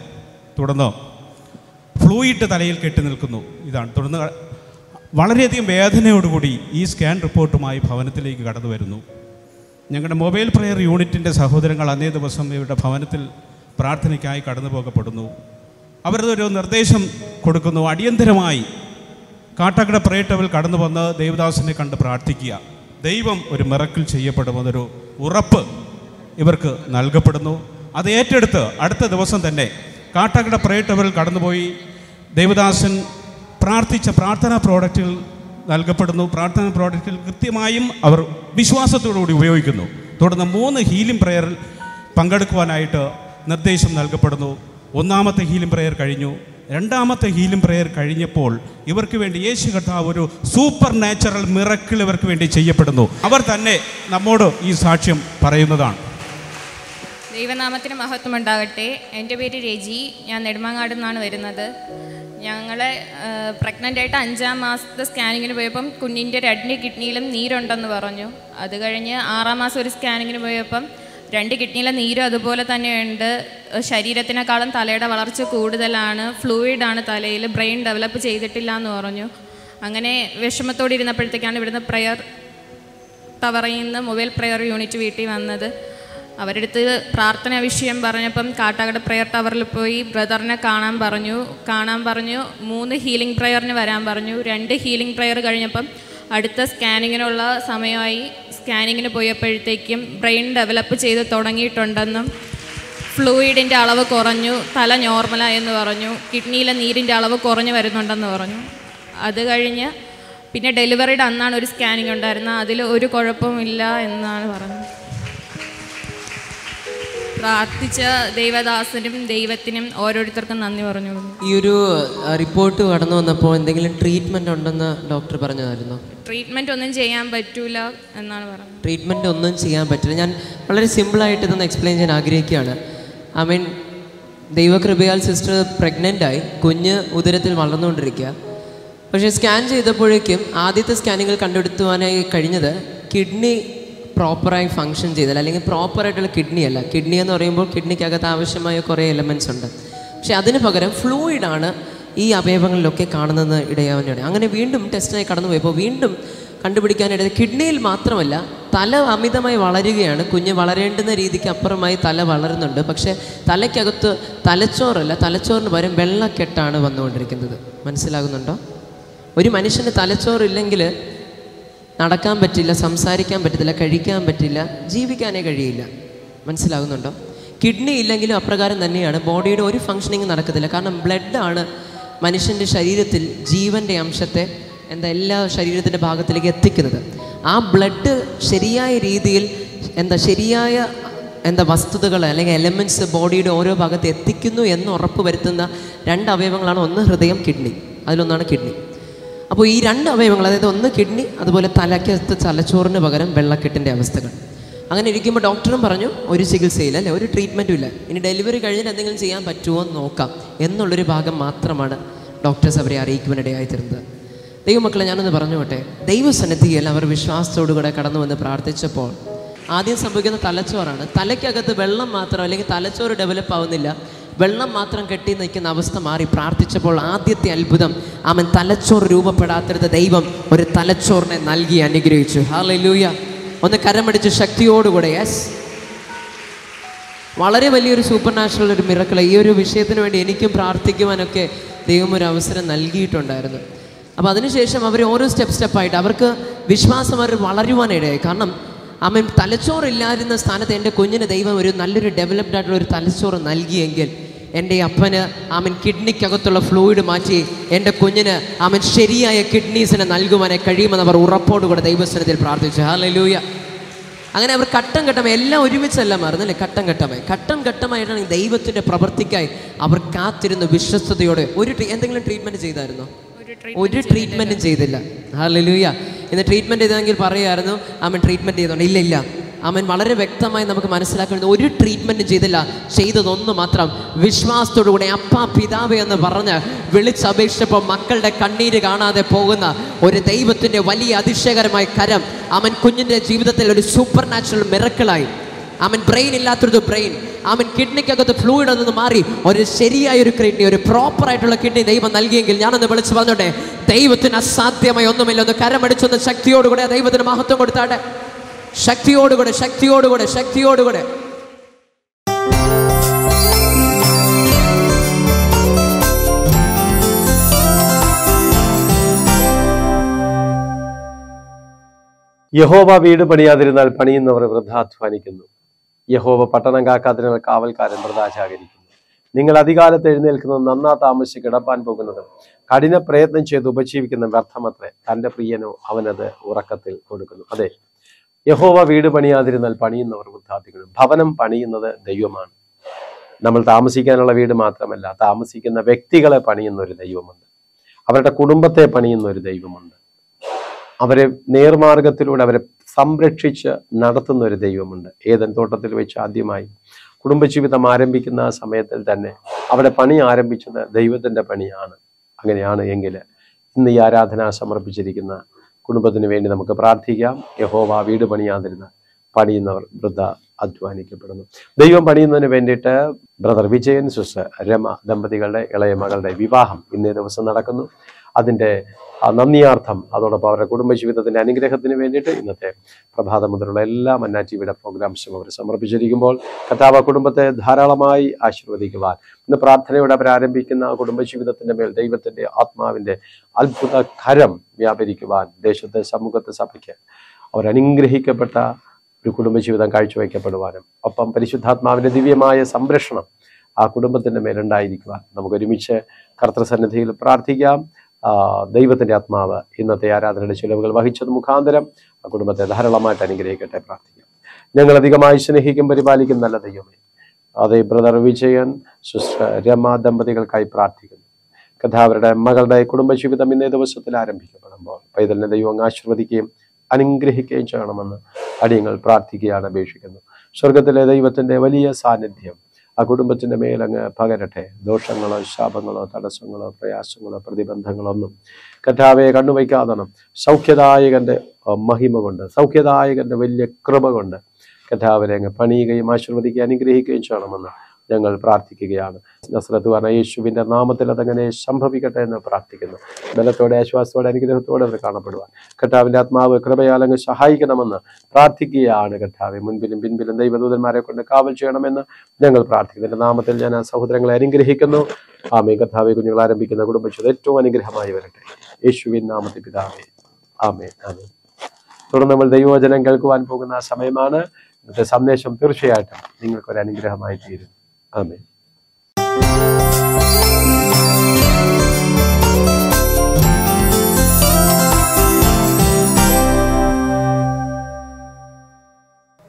തുടർന്ന് ഫ്ലൂയിഡ് തലയിൽ കെട്ടി നിൽക്കുന്നു. ഇതാണ്. തുടർന്ന് വളരെയധികം വേദനയോടുകൂടി ഈ സ്കാൻ റിപ്പോർട്ടുമായി ഭവനത്തിലേക്ക് കടന്നു വരുന്നു. ഞങ്ങളുടെ മൊബൈൽ പ്രെയർ യൂണിറ്റിന്റെ സഹോദരങ്ങൾ അന്നേ ദിവസം ഇവരുടെ ഭവനത്തിൽ പ്രാർത്ഥനയ്ക്കായി കടന്നു പോകപ്പെടുന്നു അവരതൊരു നിർദ്ദേശം കൊടുക്കുന്നു. അടിയന്തരമായി കാട്ടാക്കട പ്രേട്ടവിൽ കടന്നു വന്ന് ദേവദാസിനെ കണ്ട് പ്രാർത്ഥിക്കുക. ദൈവം ഒരു മിറക്കിൽ ചെയ്യപ്പെടുമെന്നൊരു ഉറപ്പ് ഇവർക്ക് നൽകപ്പെടുന്നു. അത് ഏറ്റെടുത്ത് അടുത്ത ദിവസം തന്നെ കാട്ടാക്കട പ്രേട്ടവിൽ കടന്നുപോയി. ദേവദാസൻ പ്രാർത്ഥിച്ച പ്രാർത്ഥനാ പ്രോഡക്റ്റുകൾ നൽകപ്പെടുന്നു. പ്രാർത്ഥന പ്രോഡക്റ്റിൽ കൃത്യമായും അവർ വിശ്വാസത്തോടുകൂടി ഉപയോഗിക്കുന്നു. തുടർന്ന് മൂന്ന് ഹീലിംഗ് പ്രയറിൽ പങ്കെടുക്കുവാനായിട്ട് നിർദ്ദേശം നൽകപ്പെടുന്നു. ഒന്നാമത്തെ ഹീലിംഗ് പ്രെയർ കഴിഞ്ഞു. രണ്ടാമത്തെ ഹീലിംഗ് പ്രെയർ കഴിഞ്ഞപ്പോൾ ഇവർക്ക് വേണ്ടി യേശു കർത്താവ് ഒരു സൂപ്പർ നാച്ചുറൽ മിറക്കിൾ ഇവർക്ക് വേണ്ടി ചെയ്യപ്പെടുന്നു. അവർ തന്നെ നമ്മോട് ഈ സാക്ഷ്യം പറയുന്നതാണ്. ദൈവനാമത്തിന് മഹത്വം ഉണ്ടാകട്ടെ എന്റെ പേര് രജി. ഞാൻ നെടുമങ്ങാട് നിന്നാണ് വരുന്നത്. ഞങ്ങളെ പ്രഗ്നന്റ് ആയിട്ട് അഞ്ചാം മാസത്തെ സ്കാനിങ്ങിന് പോയപ്പം കുഞ്ഞിന്റെ രണ്ട് കിഡ്നിയിലും നീരുണ്ടെന്ന് പറഞ്ഞു. അത് കഴിഞ്ഞ് ആറാം മാസം ഒരു സ്കാനിങ്ങിന് പോയപ്പം രണ്ട് കിഡ്നിയിലെ നീരും അതുപോലെ തന്നെയുണ്ട്. ശരീരത്തിനേക്കാളും തലയുടെ വളർച്ച കൂടുതലാണ്. ഫ്ലൂയിഡാണ് തലയിൽ. ബ്രെയിൻ ഡെവലപ്പ് ചെയ്തിട്ടില്ല എന്ന് പറഞ്ഞു. അങ്ങനെ വിഷമത്തോടെ ഇരുന്നപ്പോഴത്തേക്കാണ് ഇവിടുന്ന് പ്രയർ ടവറിൽ നിന്ന് മൊബൈൽ പ്രയർ യൂണിറ്റ് വീട്ടിൽ വന്നത്. അവരുടെ അടുത്ത് പ്രാർത്ഥന വിഷയം പറഞ്ഞപ്പം കാട്ടാക്കട പ്രെയർ ടവറിൽ പോയി ബ്രദറിനെ കാണാൻ പറഞ്ഞു. കാണാൻ പറഞ്ഞു. മൂന്ന് ഹീലിംഗ് പ്രെയറിന് വരാൻ പറഞ്ഞു. രണ്ട് ഹീലിംഗ് പ്രെയർ കഴിഞ്ഞപ്പം അടുത്ത സ്കാനിങ്ങിനുള്ള സമയമായി. സ്കാനിങ്ങിന് പോയപ്പോഴത്തേക്കും ബ്രെയിൻ ഡെവലപ്പ് ചെയ്ത് തുടങ്ങിയിട്ടുണ്ടെന്നും ഫ്ലൂയിഡിന്റെ അളവ് കുറഞ്ഞു. തല നോർമലായെന്ന് പറഞ്ഞു. കിഡ്നിയിലെ നീരിന്റെ അളവ് കുറഞ്ഞു വരുന്നുണ്ടെന്ന് പറഞ്ഞു. അത് കഴിഞ്ഞ് പിന്നെ ഡെലിവറിയുടെ അന്നാണ് ഒരു സ്കാനിങ് ഉണ്ടായിരുന്നത്. അതിൽ ഒരു കുഴപ്പമില്ല എന്നാണ് പറഞ്ഞത്. പ്രാർത്ഥിച്ച ദൈവദാസനും ദൈവത്തിനും ഓരോരുത്തർക്കും നന്ദി പറഞ്ഞു ഈ ഒരു റിപ്പോർട്ട് കടന്നു വന്നപ്പോൾ എന്തെങ്കിലും ട്രീറ്റ്മെന്റ് ഉണ്ടെന്ന് ഡോക്ടർ പറഞ്ഞതായിരുന്നു? ട്രീറ്റ്മെന്റ് ഒന്നും ചെയ്യാൻ പറ്റൂല എന്നാണ് പറഞ്ഞത്. ട്രീറ്റ്മെന്റ് ഒന്നും ചെയ്യാൻ പറ്റില്ല. ഞാൻ വളരെ സിമ്പിൾ ആയിട്ട് ഇതൊന്ന് എക്സ്പ്ലെയിൻ ചെയ്യാൻ ആഗ്രഹിക്കുകയാണ്. ഐ മീൻ ദൈവകൃപയാൽ സിസ്റ്റർ പ്രഗ്നന്റ് ആയി കുഞ്ഞ് ഉദരത്തിൽ വളർന്നുകൊണ്ടിരിക്കുക. പക്ഷേ സ്കാൻ ചെയ്തപ്പോഴേക്കും ആദ്യത്തെ സ്കാനിങ്ങിൽ കണ്ടെടുത്തുവാനായി കഴിഞ്ഞത് കിഡ്നി പ്രോപ്പറായി ഫങ്ഷൻ ചെയ്തില്ല അല്ലെങ്കിൽ പ്രോപ്പറായിട്ടുള്ള കിഡ്നി അല്ല. കിഡ്നി എന്ന് പറയുമ്പോൾ കിഡ്നിക്കകത്ത് ആവശ്യമായ കുറേ എലമെന്റ്സ് ഉണ്ട്. പക്ഷേ അതിന് പകരം ഫ്ലൂയിഡാണ് ഈ അവയവങ്ങളിലൊക്കെ കാണുന്നത് ഇടയാവുന്നതാണ് അങ്ങനെ വീണ്ടും ടെസ്റ്റിനായി കടന്നു പോയപ്പോൾ വീണ്ടും കണ്ടുപിടിക്കാനിടയിൽ കിഡ്നിയിൽ മാത്രമല്ല തല അമിതമായി വളരുകയാണ്. കുഞ്ഞ് വളരേണ്ടുന്ന രീതിക്ക് അപ്പുറമായി തല വളരുന്നുണ്ട്. പക്ഷേ തലയ്ക്കകത്ത് തലച്ചോറല്ല തലച്ചോറിന് പകരം വെള്ളക്കെട്ടാണ് വന്നുകൊണ്ടിരിക്കുന്നത്. മനസ്സിലാകുന്നുണ്ടോ? ഒരു മനുഷ്യന് തലച്ചോറില്ലെങ്കിൽ നടക്കാൻ പറ്റില്ല സംസാരിക്കാൻ പറ്റത്തില്ല കഴിക്കാൻ പറ്റില്ല ജീവിക്കാനേ കഴിയില്ല. മനസ്സിലാകുന്നുണ്ടോ? കിഡ്നി ഇല്ലെങ്കിലും അപ്രകാരം തന്നെയാണ്. ബോഡിയുടെ ഒരു ഫങ്ഷനിങ് നടക്കത്തില്ല. കാരണം ബ്ലഡാണ് മനുഷ്യന്റെ ശരീരത്തിൽ ജീവന്റെ അംശത്തെ എന്താ എല്ലാ ശരീരത്തിന്റെ ഭാഗത്തിലേക്ക് എത്തിക്കുന്നത്. ആ ബ്ലഡ് ശരിയായ രീതിയിൽ എന്താ ശരിയായ എന്താ വസ്തുതകൾ അല്ലെങ്കിൽ എലമെന്റ്സ് ബോഡിയുടെ ഓരോ ഭാഗത്ത് എത്തിക്കുന്നു എന്ന് ഉറപ്പ് വരുത്തുന്ന രണ്ട് അവയവങ്ങളാണ്. ഒന്ന് ഹൃദയം കിഡ്നി. അതിലൊന്നാണ് കിഡ്നി. അപ്പോൾ ഈ രണ്ട് അവയവങ്ങൾ അതായത് ഒന്ന് കിഡ്നി അതുപോലെ തലയ്ക്കകത്ത് തലച്ചോറിന് പകരം വെള്ളക്കെട്ടിന്റെ അവസ്ഥകൾ. അങ്ങനെ ഇരിക്കുമ്പോൾ ഡോക്ടറും പറഞ്ഞു ഒരു ചികിത്സയില്ല അല്ലെ? ഒരു ട്രീറ്റ്മെന്റും ഇല്ല. ഇനി ഡെലിവറി കഴിഞ്ഞിട്ട് എന്തെങ്കിലും ചെയ്യാൻ പറ്റുമോ എന്ന് നോക്കാം. എന്നുള്ളൊരു ഭാഗം മാത്രമാണ് ഡോക്ടേഴ്സ് അവരെ അറിയിക്കുവാനിടയായി തീർന്നത് ദൈവമക്കളെ ഞാനൊന്ന് പറഞ്ഞു പോട്ടെ ദൈവസന്നിധിയിൽ അവർ വിശ്വാസത്തോടുകൂടെ കടന്നു വന്ന് പ്രാർത്ഥിച്ചപ്പോൾ ആദ്യം സംഭവിക്കുന്ന തലച്ചോറാണ്. തലയ്ക്കകത്ത് വെള്ളം മാത്രം അല്ലെങ്കിൽ തലച്ചോറ് ഡെവലപ്പ് ആവുന്നില്ല. വെള്ളം മാത്രം കെട്ടി നിൽക്കുന്ന അവസ്ഥ മാറി. പ്രാർത്ഥിച്ചപ്പോൾ ആദ്യത്തെ അത്ഭുതം അവൻ തലച്ചോറ് രൂപപ്പെടാത്തത് ദൈവം ഒരു തലച്ചോറിനെ നൽകി അനുഗ്രഹിച്ചു. ഹാലൂയ ഒന്ന് കരമടിച്ച് ശക്തിയോടുകൂടെ യെസ് വളരെ വലിയൊരു സൂപ്പർ നാഷണൽ ഒരു മിറക്കൾ ഈ ഒരു വിഷയത്തിന് വേണ്ടി എനിക്കും പ്രാർത്ഥിക്കുവാനൊക്കെ ദൈവം ഒരു അവസരം നൽകിയിട്ടുണ്ടായിരുന്നു. അപ്പോൾ അതിനുശേഷം അവർ ഓരോ സ്റ്റെപ്പ് സ്റ്റെപ്പായിട്ട് അവർക്ക് വിശ്വാസം അവർ വളരുവാനിടയായി. കാരണം അമ്മ തലച്ചോറില്ലായിരുന്ന സ്ഥാനത്ത് എന്റെ കുഞ്ഞിന് ദൈവം ഒരു നല്ലൊരു ഡെവലപ്ഡ് ആയിട്ടുള്ള ഒരു തലച്ചോറ് നൽകിയെങ്കിൽ എന്റെ അപ്പന് അവൻ കിഡ്നിക്കകത്തുള്ള ഫ്ലൂയിഡ് മാറ്റി എന്റെ കുഞ്ഞിന് അവൻ ശരിയായ കിഡ്നീസിനെ നൽകുവാനെ കഴിയുമെന്ന് അവർ ഉറപ്പോടുകൂടെ ദൈവസ്ഥനത്തിൽ പ്രാർത്ഥിച്ചു. ഹാലൂയ അങ്ങനെ അവർ ഘട്ടം ഘട്ടമായി എല്ലാം ഒരുമിച്ചല്ല മാറുന്നല്ലേ? ഘട്ടം ഘട്ടമായി. ഘട്ടം ഘട്ടമായിട്ടാണ് ദൈവത്തിന്റെ പ്രവൃത്തിക്കായി അവർ കാത്തിരുന്ന വിശ്വസ്തയോടെ ഒരു എന്തെങ്കിലും ട്രീറ്റ്മെന്റ് ചെയ്തായിരുന്നോ? ഒരു ട്രീറ്റ്മെന്റും ചെയ്തില്ല. ഹാലൂയ ഇന്ന് ട്രീറ്റ്മെന്റ് ചെയ്തെങ്കിൽ പറയുമായിരുന്നു അവൻ ട്രീറ്റ്മെന്റ് ചെയ്തോണ്ട്. ഇല്ല ഇല്ല. അവൻ വളരെ വ്യക്തമായി നമുക്ക് മനസ്സിലാക്കുന്നത് ഒരു ട്രീറ്റ്മെന്റും ചെയ്തില്ല. ചെയ്തതൊന്ന് മാത്രം വിശ്വാസത്തോടുകൂടി അപ്പ പിതാവ് എന്ന് പറഞ്ഞ് വിളിച്ചപേക്ഷിച്ചപ്പോൾ മക്കളുടെ കണ്ണീര് കാണാതെ പോകുന്ന ഒരു ദൈവത്തിന്റെ വലിയ അതിശയകരമായ കരം അവൻ കുഞ്ഞിന്റെ ജീവിതത്തിൽ ഒരു സൂപ്പർ നാച്ചുറൽ മിറക്കിളായി അവൻ ബ്രെയിൻ ഇല്ലാത്തൊരു ബ്രെയിൻ അവൻ കിഡ്നിക്കകത്ത് ഫ്ലൂയിഡ് നിന്ന് മാറി ഒരു ശരിയായ ഒരു കിഡ്നി ഒരു പ്രോപ്പർ ആയിട്ടുള്ള കിഡ്നി ദൈവം നൽകിയെങ്കിൽ ഞാനൊന്ന് വിളിച്ചു പറഞ്ഞോട്ടെ? ദൈവത്തിന് അസാധ്യമായി ഒന്നുമില്ല. ഒന്ന് കരമടിച്ചൊന്ന് ശക്തിയോടുകൂടെ ദൈവത്തിന് മഹത്വം കൊടുത്താട്ടെ? ശക്തിയോടുകൂടെ ശക്തിയോടുകൂടെ ശക്തിയോടുകൂടെ. യഹോവ വീട് പണിയാതിരുന്നാൽ പണിയുന്നവർ വൃദ്ധാധ്വാനിക്കുന്നു. യഹോവ പട്ടണം കാക്കാതിരുന്നാൽ കാവൽക്കാരൻ വൃദ്ധാചാകരിക്കുന്നു നിങ്ങൾ അധികാലത്ത് എഴുന്നേൽക്കുന്നത് നന്നാ താമസിച്ച് കിടപ്പാൻ പോകുന്നതും. കഠിന പ്രയത്നം ചെയ്ത് ഉപജീവിക്കുന്ന വ്യർത്ഥമത്രേ. തന്റെ പ്രിയനോ അവനത് ഉറക്കത്തിൽ കൊടുക്കുന്നു. അതെ യഹോവ വീട് പണിയാതിരുന്നാൽ പണിയുന്നവർ വൃദ്ധാർത്ഥികളും ഭവനം പണിയുന്നത് ദൈവമാണ്. നമ്മൾ താമസിക്കാനുള്ള വീട് മാത്രമല്ല താമസിക്കുന്ന വ്യക്തികളെ പണിയുന്ന ഒരു ദൈവമുണ്ട്. അവരുടെ കുടുംബത്തെ പണിയുന്ന ഒരു ദൈവമുണ്ട്. അവരെ നേർമാർഗത്തിലൂടെ അവരെ സംരക്ഷിച്ച് നടത്തുന്ന ഒരു ദൈവമുണ്ട്. ഏതൻ തോട്ടത്തിൽ വെച്ച് ആദ്യമായി കുടുംബജീവിതം ആരംഭിക്കുന്ന ആ സമയത്തിൽ തന്നെ അവിടെ പണി ആരംഭിച്ചത് ദൈവത്തിന്റെ പണിയാണ്. അങ്ങനെയാണ് എങ്കിൽ ഇന്ന് ഈ ആരാധന സമർപ്പിച്ചിരിക്കുന്ന കുടുംബത്തിന് വേണ്ടി നമുക്ക് പ്രാർത്ഥിക്കാം. യഹോവ വീട് പണിയാതിരുന്ന പണിയുന്നവർ വൃദ്ധ അധ്വാനിക്കപ്പെടുന്നു. ദൈവം പണിയുന്നതിന് വേണ്ടിയിട്ട് ബ്രദർ വിജയൻ സിസ്റ്റർ രമ ദമ്പതികളുടെ ഇളയ മകളുടെ വിവാഹം ഇന്നേ ദിവസം നടക്കുന്നു. അതിന്റെ നന്ദിയാർത്ഥം അതോടൊപ്പം അവരുടെ കുടുംബജീവിതത്തിന്റെ അനുഗ്രഹത്തിന് വേണ്ടിയിട്ട് ഇന്നത്തെ പ്രഭാതം മുതലുള്ള എല്ലാ മന്നാ ടിവിയുടെ പ്രോഗ്രാംസും അവർ സമർപ്പിച്ചിരിക്കുമ്പോൾ കഥാവ കുടുംബത്തെ ധാരാളമായി ആശീർവദിക്കുവാൻ. ഇന്ന് പ്രാർത്ഥനയോടെ പ്രാരംഭിക്കുന്ന കുടുംബജീവിതത്തിന്റെ മേൽ ദൈവത്തിന്റെ ആത്മാവിന്റെ അത്ഭുത കരം വ്യാപരിക്കുവാൻ ദേശത്തെ സമൂഹത്തെ സഭയ്ക്ക് അവരനുഗ്രഹിക്കപ്പെട്ട ഒരു കുടുംബജീവിതം കാഴ്ചവെക്കപ്പെടുവാനും ഒപ്പം പരിശുദ്ധാത്മാവിന്റെ ദിവ്യമായ സംരക്ഷണം ആ കുടുംബത്തിന്റെ മേലുണ്ടായിരിക്കുവാൻ നമുക്ക് ഒരുമിച്ച് കർത്തൃസന്നിധിയിൽ പ്രാർത്ഥിക്കാം. ദൈവത്തിന്റെ ആത്മാവ് ഇന്നത്തെ ആരാധനയുടെ ചിലവുകൾ വഹിച്ചത് മുഖാന്തരം ആ കുടുംബത്തെ ധാരാളമായിട്ട് അനുഗ്രഹിക്കട്ടെ പ്രാർത്ഥിക്കാം. ഞങ്ങൾ അധികമായി സ്നേഹിക്കും പരിപാലിക്കും നല്ല ദൈവമേ. അതേ ബ്രദർ വിജയൻ സിസ്റ്റർ രമ ദമ്പതികൾക്കായി പ്രാർത്ഥിക്കുന്നു. കഥാവരുടെ മകളുടെ കുടുംബജീവിതം ഇന്നേ ദിവസത്തിൽ ആരംഭിക്കപ്പെടുമ്പോൾ പൈതലിനെ ദൈവം ആശീർവദിക്കുകയും അനുഗ്രഹിക്കുകയും ചെയ്യണമെന്ന് അടിയങ്ങൾ പ്രാർത്ഥിക്കുകയാണ് അപേക്ഷിക്കുന്നു. സ്വർഗത്തിലെ ദൈവത്തിന്റെ വലിയ സാന്നിധ്യം ആ കുടുംബത്തിന്റെ മേലങ്ങ് പകരട്ടെ. ദോഷങ്ങളോ ശാപങ്ങളോ തടസ്സങ്ങളോ പ്രയാസങ്ങളോ പ്രതിബന്ധങ്ങളോ ഒന്നും കഥാവയെ കണ്ണുവയ്ക്കാതണം. സൗഖ്യദായകന്റെ മഹിമ കൊണ്ട് സൗഖ്യദായകന്റെ വലിയ കൃപ കൊണ്ട് കഥാവരെ അങ്ങ് പണിയുകയും ആശീർവദിക്കുകയും അനുഗ്രഹിക്കുകയും ചെയ്യണമെന്ന് ഞങ്ങൾ പ്രാർത്ഥിക്കുകയാണ്. നസ്രത്ത് പറഞ്ഞ യേശുവിന്റെ നാമത്തിൽ അതങ്ങനെ സംഭവിക്കട്ടെ എന്ന് പ്രാർത്ഥിക്കുന്നു. ബലത്തോടെ ആശ്വാസത്തോടെ അനുഗ്രഹത്തോടെ അവർ കാണപ്പെടുവാൻ. കർത്താവിന്റെ ആത്മാവ് കൃപയാലങ്ങ് സഹായിക്കണമെന്ന് പ്രാർത്ഥിക്കുകയാണ് കർത്താവ്. മുൻപിലും പിൻപിലും ദൈവദൂതന്മാരെ കൊണ്ട് കാവൽ ചെയ്യണമെന്ന് ഞങ്ങൾ പ്രാർത്ഥിക്കുന്നു. എന്റെ നാമത്തിൽ ഞാൻ ആ സഹോദരങ്ങളെ അനുഗ്രഹിക്കുന്നു. ആമേ കർത്താവെ കുഞ്ഞുങ്ങൾ ആരംഭിക്കുന്ന കുടുംബത്തിൽ ഏറ്റവും അനുഗ്രഹമായി വരട്ടെ. യേശുവിൻ നാമത്തിൽ പിതാവേ. ആമേ ആമേ തുടർന്ന് നമ്മൾ ദൈവവചനം കേൾക്കുവാൻ പോകുന്ന സമയമാണ്. ഇന്നത്തെ സന്ദേശം തീർച്ചയായിട്ടും നിങ്ങൾക്കൊരു അനുഗ്രഹമായി തീരും ആമേ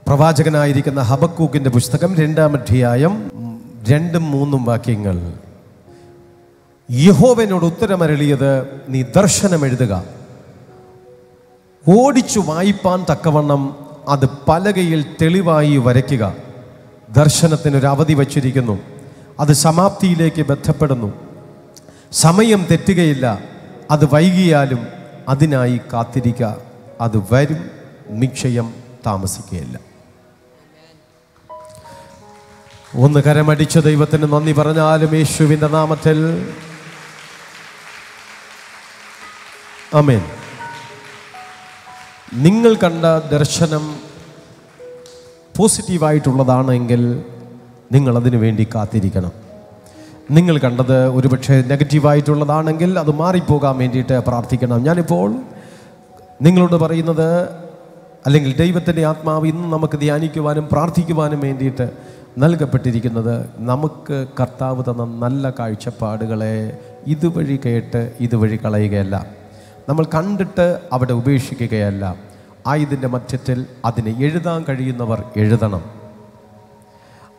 പ്രവാചകനായിരിക്കുന്ന ഹബക്കൂക്കിന്റെ പുസ്തകം രണ്ടാം അധ്യായം രണ്ടും മൂന്നും വാക്യങ്ങൾ. യഹോവനോട് ഉത്തരമരളിയത് നീ ദർശനം എഴുതുക. ഓടിച്ചു വായിപ്പാൻ തക്കവണ്ണം അത് പലകയിൽ തെളിവായി വരയ്ക്കുക. ദർശനത്തിനൊരു അവധി വച്ചിരിക്കുന്നു. അത് സമാപ്തിയിലേക്ക് ബന്ധപ്പെടുന്നു. സമയം തെറ്റുകയില്ല. അത് വൈകിയാലും അതിനായി കാത്തിരിക്കുക അത് വരും. നിക്ഷയം താമസിക്കുകയില്ല. ഒന്ന് കരമടിച്ച ദൈവത്തിന് നന്ദി പറഞ്ഞാലും യേശുവിന്റെ നാമത്തിൽ. അമേൻ നിങ്ങൾ കണ്ട ദർശനം പോസിറ്റീവായിട്ടുള്ളതാണെങ്കിൽ നിങ്ങൾ അതിനു വേണ്ടി കാത്തിരിക്കണം. നിങ്ങൾ കണ്ടത് ഒരുപക്ഷെ നെഗറ്റീവായിട്ടുള്ളതാണെങ്കിൽ അത് മാറിപ്പോകാൻ വേണ്ടിയിട്ട് പ്രാർത്ഥിക്കണം. ഞാനിപ്പോൾ നിങ്ങളോട് പറയുന്നത് അല്ലെങ്കിൽ ദൈവത്തിന്റെ ആത്മാവ് ഇന്ന് നമുക്ക് ധ്യാനിക്കുവാനും പ്രാർത്ഥിക്കുവാനും വേണ്ടിയിട്ട് നൽകപ്പെട്ടിരിക്കുന്നത് നമുക്ക് കർത്താവ് തന്ന നല്ല കാഴ്ചപ്പാടുകളെ ഇതുവഴി കേട്ട് ഇതുവഴി കളയുകയല്ല. നമ്മൾ കണ്ടിട്ട് അവിടെ ഉപേക്ഷിക്കുകയല്ല. ആയതിന്റെ മധ്യത്തിൽ അതിനെ എഴുതാൻ കഴിയുന്നവർ എഴുതണം.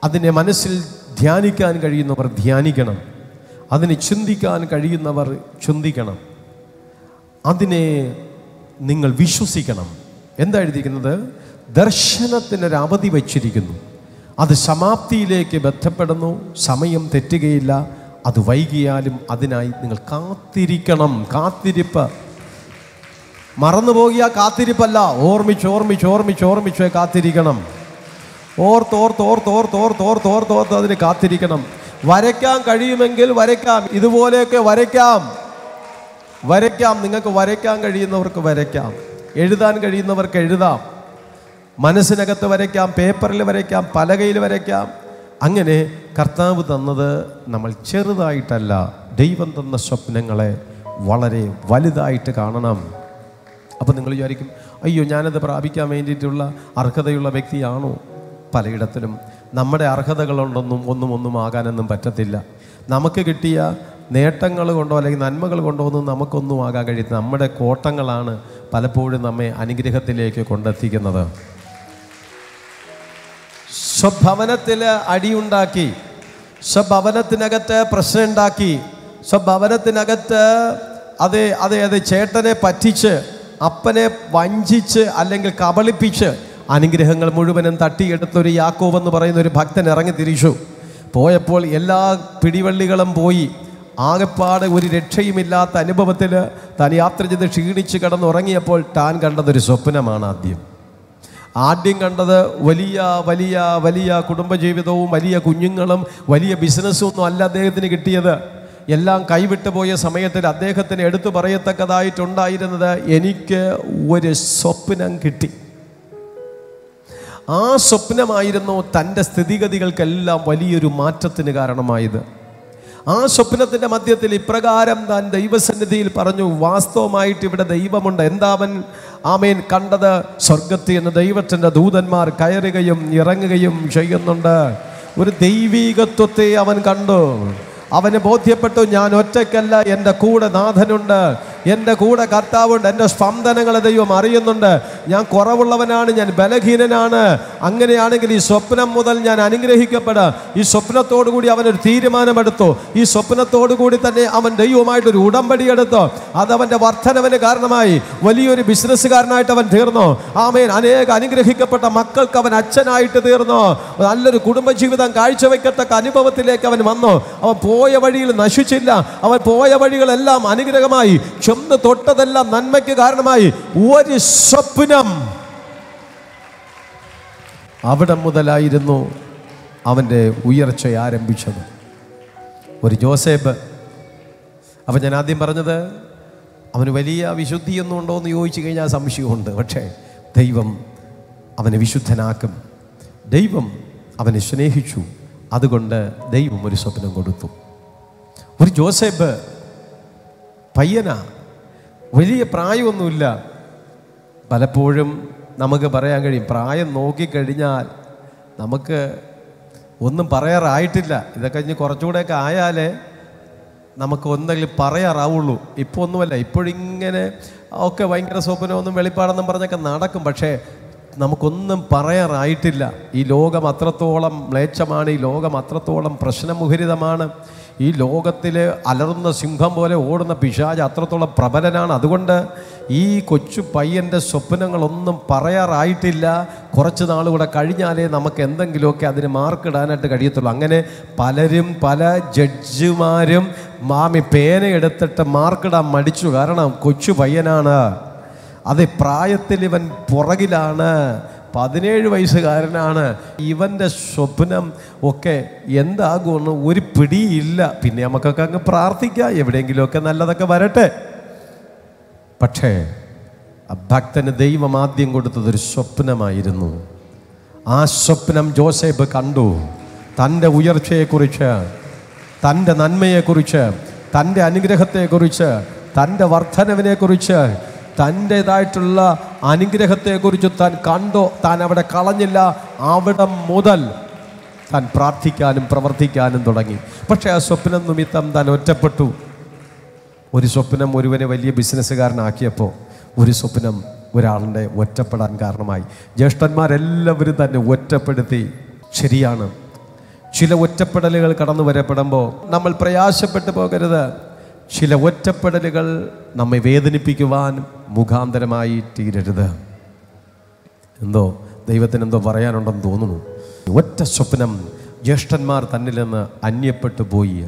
അതിനെ മനസ്സിൽ ധ്യാനിക്കാൻ കഴിയുന്നവർ ധ്യാനിക്കണം. അതിനെ ചിന്തിക്കാൻ കഴിയുന്നവർ ചിന്തിക്കണം. അതിനെ നിങ്ങൾ വിശ്വസിക്കണം. എന്താ എഴുതിയിരിക്കുന്നത്? ദർശനത്തിനൊരു അവധി വച്ചിരിക്കുന്നു. അത് സമാപ്തിയിലേക്ക് ബന്ധപ്പെടുന്നു. സമയം തെറ്റുകയില്ല. അത് വൈകിയാലും അതിനായി നിങ്ങൾ കാത്തിരിക്കണം. കാത്തിരിപ്പ്. മറന്നുപോകിയ കാത്തിരിപ്പല്ല. ഓർമ്മിച്ച് ഓർമ്മിച്ച് ഓർമ്മിച്ച് ഓർമ്മിച്ച് കാത്തിരിക്കണം. ഓർത്തോർത്തോർത്തോർത്തോർത്തോർത്തോർത്തോർത്ത് അതിന് കാത്തിരിക്കണം. വരയ്ക്കാൻ കഴിയുമെങ്കിൽ വരയ്ക്കാം. ഇതുപോലെയൊക്കെ വരയ്ക്കാം. വരയ്ക്കാം. നിങ്ങൾക്ക് വരയ്ക്കാൻ കഴിയുന്നവർക്ക് വരയ്ക്കാം. എഴുതാൻ കഴിയുന്നവർക്ക് എഴുതാം. മനസ്സിനകത്ത് വരയ്ക്കാം. പേപ്പറിൽ വരയ്ക്കാം. പലകയിൽ വരയ്ക്കാം. അങ്ങനെ കർത്താവ് തന്നത് നമ്മൾ ചെറുതായിട്ടല്ല. ദൈവം തന്ന സ്വപ്നങ്ങളെ വളരെ വലുതായിട്ട് കാണണം. അപ്പോൾ നിങ്ങൾ വിചാരിക്കും അയ്യോ ഞാനത് പ്രാപിക്കാൻ വേണ്ടിയിട്ടുള്ള അർഹതയുള്ള വ്യക്തിയാണോ? പലയിടത്തിലും നമ്മുടെ അർഹതകളുണ്ടൊന്നും ഒന്നും ഒന്നും ആകാനൊന്നും പറ്റത്തില്ല. നമുക്ക് കിട്ടിയ നേട്ടങ്ങൾ കൊണ്ടോ അല്ലെങ്കിൽ നന്മകൾ കൊണ്ടോ ഒന്നും നമുക്കൊന്നും ആകാൻ കഴിയും നമ്മുടെ കോട്ടങ്ങളാണ് പലപ്പോഴും നമ്മെ അനുഗ്രഹത്തിലേക്ക് കൊണ്ടെത്തിക്കുന്നത്. സ്വഭവനത്തിൽ അടിയുണ്ടാക്കി സ്വഭവനത്തിനകത്ത് പ്രശ്നം ഉണ്ടാക്കി സ്വഭവനത്തിനകത്ത് അതെ അതെ അതെ ചേട്ടനെ പറ്റിച്ച് അപ്പനെ വഞ്ചിച്ച് അല്ലെങ്കിൽ കബളിപ്പിച്ച് അനുഗ്രഹങ്ങൾ മുഴുവനും തട്ടിയെടുത്തൊരു യാക്കോവ് എന്ന് പറയുന്ന ഒരു ഭക്തൻ ഇറങ്ങി തിരിച്ചു. പോയപ്പോൾ എല്ലാ പിടിവള്ളികളും പോയി. ആകെപ്പാട് ഒരു രക്ഷയുമില്ലാത്ത അനുഭവത്തിൽ താൻ യാത്ര ചെയ്ത് ക്ഷീണിച്ച് കിടന്നുറങ്ങിയപ്പോൾ താൻ കണ്ടതൊരു സ്വപ്നമാണ് ആദ്യം. ആദ്യം കണ്ടത് വലിയ വലിയ വലിയ കുടുംബജീവിതവും വലിയ കുഞ്ഞുങ്ങളും വലിയ ബിസിനസ്സും ഒന്നും അല്ല അദ്ദേഹത്തിന് കിട്ടിയത്. എല്ലാം കൈവിട്ടു പോയ സമയത്തിൽ അദ്ദേഹത്തിന് എടുത്തു പറയത്തക്കതായിട്ടുണ്ടായിരുന്നത് എനിക്ക് ഒരു സ്വപ്നം കിട്ടി. ആ സ്വപ്നമായിരുന്നു തന്റെ സ്ഥിതിഗതികൾക്കെല്ലാം വലിയൊരു മാറ്റത്തിന് കാരണമായത്. ആ സ്വപ്നത്തിന്റെ മധ്യത്തിൽ ഇപ്രകാരം താൻ ദൈവസന്നിധിയിൽ പറഞ്ഞു വാസ്തവമായിട്ട് ഇവിടെ ദൈവമുണ്ട്. എന്താവൻ ആമേൻ കണ്ടത്? സ്വർഗത്തിൽ നിന്ന് ദൈവത്തിന്റെ ദൂതന്മാർ കയറുകയും ഇറങ്ങുകയും ചെയ്യുന്നുണ്ട്. ഒരു ദൈവീകത്വത്തെ അവൻ കണ്ടു. അവന് ബോധ്യപ്പെട്ടു ഞാൻ ഒറ്റയ്ക്കല്ല എന്റെ കൂടെ നാഥനുണ്ട്. എന്റെ കൂടെ കർത്താവുണ്ട് എന്റെ സ്പന്ദനങ്ങളെ ദൈവം അറിയുന്നുണ്ട്. ഞാൻ കുറവുള്ളവനാണ് ഞാൻ ബലഹീനനാണ്. അങ്ങനെയാണെങ്കിൽ ഈ സ്വപ്നം മുതൽ ഞാൻ അനുഗ്രഹിക്കപ്പെടാം. ഈ സ്വപ്നത്തോടു കൂടി അവനൊരു തീരുമാനമെടുത്തു. ഈ സ്വപ്നത്തോടു കൂടി തന്നെ അവൻ ദൈവമായിട്ടൊരു ഉടമ്പടി എടുത്തു. അതവന്റെ വർധനവിന് കാരണമായി. വലിയൊരു ബിസിനസ്സുകാരനായിട്ട് അവൻ തീർന്നു. ആമേൻ. അനേക അനുഗ്രഹിക്കപ്പെട്ട മക്കൾക്ക് അവൻ അച്ഛനായിട്ട് തീർന്നു. നല്ലൊരു കുടുംബജീവിതം കാഴ്ചവെക്കത്തക്ക അനുഭവത്തിലേക്ക് അവൻ വന്നു. അവൻ പോയ വഴിയിൽ നശിച്ചില്ല. അവൻ പോയ വഴികളെല്ലാം അനുഗ്രഹമായി. ചെന്ന് തൊട്ടതെല്ലാം നന്മയ്ക്ക് കാരണമായി. ഒരു സ്വപ്നം. അവിടെ മുതലായിരുന്നു അവന്റെ ഉയർച്ച ആരംഭിച്ചത്. ഒരു ജോസേബ് അപ്പം ഞാൻ ആദ്യം പറഞ്ഞത് അവന് വലിയ വിശുദ്ധിയൊന്നും ഉണ്ടോ എന്ന് ചോദിച്ചു കഴിഞ്ഞാൽ സംശയമുണ്ട്. പക്ഷേ ദൈവം അവനെ വിശുദ്ധനാക്കും. ദൈവം അവനെ സ്നേഹിച്ചു. അതുകൊണ്ട് ദൈവം ഒരു സ്വപ്നം കൊടുത്തു. ഒരു ജോസേബ് പയ്യനാ. വലിയ പ്രായമൊന്നുമില്ല. പലപ്പോഴും നമുക്ക് പറയാൻ കഴിയും പ്രായം നോക്കിക്കഴിഞ്ഞാൽ നമുക്ക് ഒന്നും പറയാറായിട്ടില്ല. ഇതൊക്കെ ഇനി കുറച്ചുകൂടെയൊക്കെ ആയാലേ നമുക്ക് ഒന്നെങ്കിലും പറയാറാവുള്ളൂ. ഇപ്പോൾ ഒന്നുമല്ല ഇപ്പോഴിങ്ങനെ ഒക്കെ ഭയങ്കര സ്വപ്നമൊന്നും വെളിപ്പാടെന്നും പറഞ്ഞൊക്കെ നടക്കും. പക്ഷേ നമുക്കൊന്നും പറയാറായിട്ടില്ല. ഈ ലോകം അത്രത്തോളം മ്ലേച്ഛമാണ് ഈ ലോകം അത്രത്തോളം പ്രശ്നമുഖരിതമാണ്. ഈ ലോകത്തിൽ അലറുന്ന സിംഹം പോലെ ഓടുന്ന പിശാജ് അത്രത്തോളം പ്രബലനാണ്. അതുകൊണ്ട് ഈ കൊച്ചു പയ്യന്റെ സ്വപ്നങ്ങളൊന്നും പറയാറായിട്ടില്ല. കുറച്ച് നാൾ കൂടെ കഴിഞ്ഞാലേ നമുക്ക് എന്തെങ്കിലുമൊക്കെ അതിന് മാർക്കിടാനായിട്ട് കഴിയത്തുള്ളൂ. അങ്ങനെ പലരും പല ജഡ്ജിമാരും മാമി പേന എടുത്തിട്ട് മാർക്കിടാൻ മടിച്ചു. കാരണം കൊച്ചു പയ്യനാണ്. അത് പ്രായത്തിൽ ഇവൻ പുറകിലാണ്. പതിനേഴ് വയസ്സുകാരനാണ്. ഇവന്റെ സ്വപ്നം ഒക്കെ എന്താകുമെന്ന് ഒരു പിടിയില്ല. പിന്നെ നമുക്കൊക്കെ അങ്ങ് പ്രാർത്ഥിക്കാം. എവിടെയെങ്കിലുമൊക്കെ നല്ലതൊക്കെ വരട്ടെ. പക്ഷേ ഭക്തന് ദൈവം ആദ്യം കൊടുത്തതൊരു സ്വപ്നമായിരുന്നു. ആ സ്വപ്നം ജോസഫ് കണ്ടു. തന്റെ ഉയർച്ചയെക്കുറിച്ച് തന്റെ നന്മയെക്കുറിച്ച് തന്റെ അനുഗ്രഹത്തെക്കുറിച്ച് തന്റെ വർധനവിനെക്കുറിച്ച് തന്റേതായിട്ടുള്ള അനുഗ്രഹത്തെക്കുറിച്ച് താൻ കണ്ടോ? താൻ അവിടെ കളഞ്ഞില്ല. അവിടെ മുതൽ താൻ പ്രാർത്ഥിക്കാനും പ്രവർത്തിക്കാനും തുടങ്ങി. പക്ഷേ ആ സ്വപ്നം നിമിത്തം താൻ ഒറ്റപ്പെട്ടു. ഒരു സ്വപ്നം ഒരുവനെ വലിയ ബിസിനസ്സുകാരനാക്കിയപ്പോൾ ഒരു സ്വപ്നം ഒരാളിന്റെ ഒറ്റപ്പെടാൻ കാരണമായി. ജ്യേഷ്ഠന്മാരെല്ലാവരും തന്നെ ഒറ്റപ്പെടുത്തി. ശരിയാണ്. ചില ഒറ്റപ്പെടലുകൾ കടന്നു വരപ്പെടുമ്പോൾ നമ്മൾ പ്രയാസപ്പെട്ടു പോകരുത്. ചില ഒറ്റപ്പെടലുകൾ നമ്മെ വേദനിപ്പിക്കുവാൻ മുഖാന്തരമായി തീരരുത്. എന്തോ ദൈവത്തിന് എന്തോ പറയാനുണ്ടെന്ന് തോന്നുന്നു. ഒറ്റ സ്വപ്നം ജ്യേഷ്ഠന്മാർ തന്നിൽ നിന്ന് അന്യപ്പെട്ടു പോയി.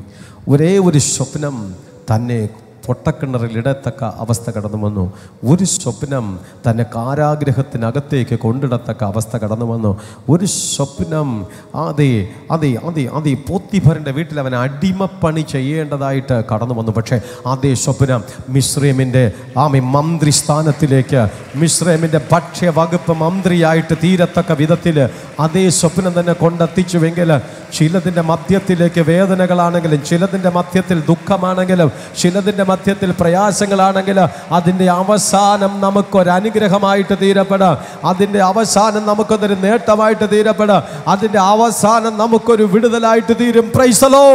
ഒരേ ഒരു സ്വപ്നം തന്നെ പൊട്ടക്കിണറിൽ ഇടത്തക്ക അവസ്ഥ കടന്നു വന്നു. ഒരു സ്വപ്നം തന്നെ കാരാഗ്രഹത്തിനകത്തേക്ക് കൊണ്ടിടത്തക്ക അവസ്ഥ കടന്നു വന്നു. ഒരു സ്വപ്നം അതെ അതെ അതെ അതെ പോത്തിഭരന്റെ വീട്ടിൽ അവൻ അടിമപ്പണി ചെയ്യേണ്ടതായിട്ട് കടന്നു വന്നു. പക്ഷേ അതേ സ്വപ്നം മിശ്രീമിന്റെ ആമി മന്ത്രി സ്ഥാനത്തിലേക്ക് മിശ്രീമിന്റെ ഭക്ഷ്യ വകുപ്പ് മന്ത്രിയായിട്ട് തീരത്തക്ക വിധത്തിൽ അതേ സ്വപ്നം തന്നെ കൊണ്ടെത്തിച്ചുവെങ്കിൽ ചിലതിന്റെ മധ്യത്തിലേക്ക് വേദനകളാണെങ്കിലും ചിലതിന്റെ മധ്യത്തിൽ ദുഃഖമാണെങ്കിലും ചിലതിന്റെ മധ്യത്തിൽ പ്രയാസങ്ങളാണെങ്കിൽ അതിന്റെ അവസാനം നമുക്കൊരനുഗ്രഹമായിട്ട് തീരപ്പെടാം. അതിന്റെ അവസാനം നമുക്കൊരു നേട്ടമായിട്ട് തീരപ്പെടാം. അതിന്റെ അവസാനം നമുക്കൊരു വിടുതലായിട്ട് തീരും. പ്രൈസലോ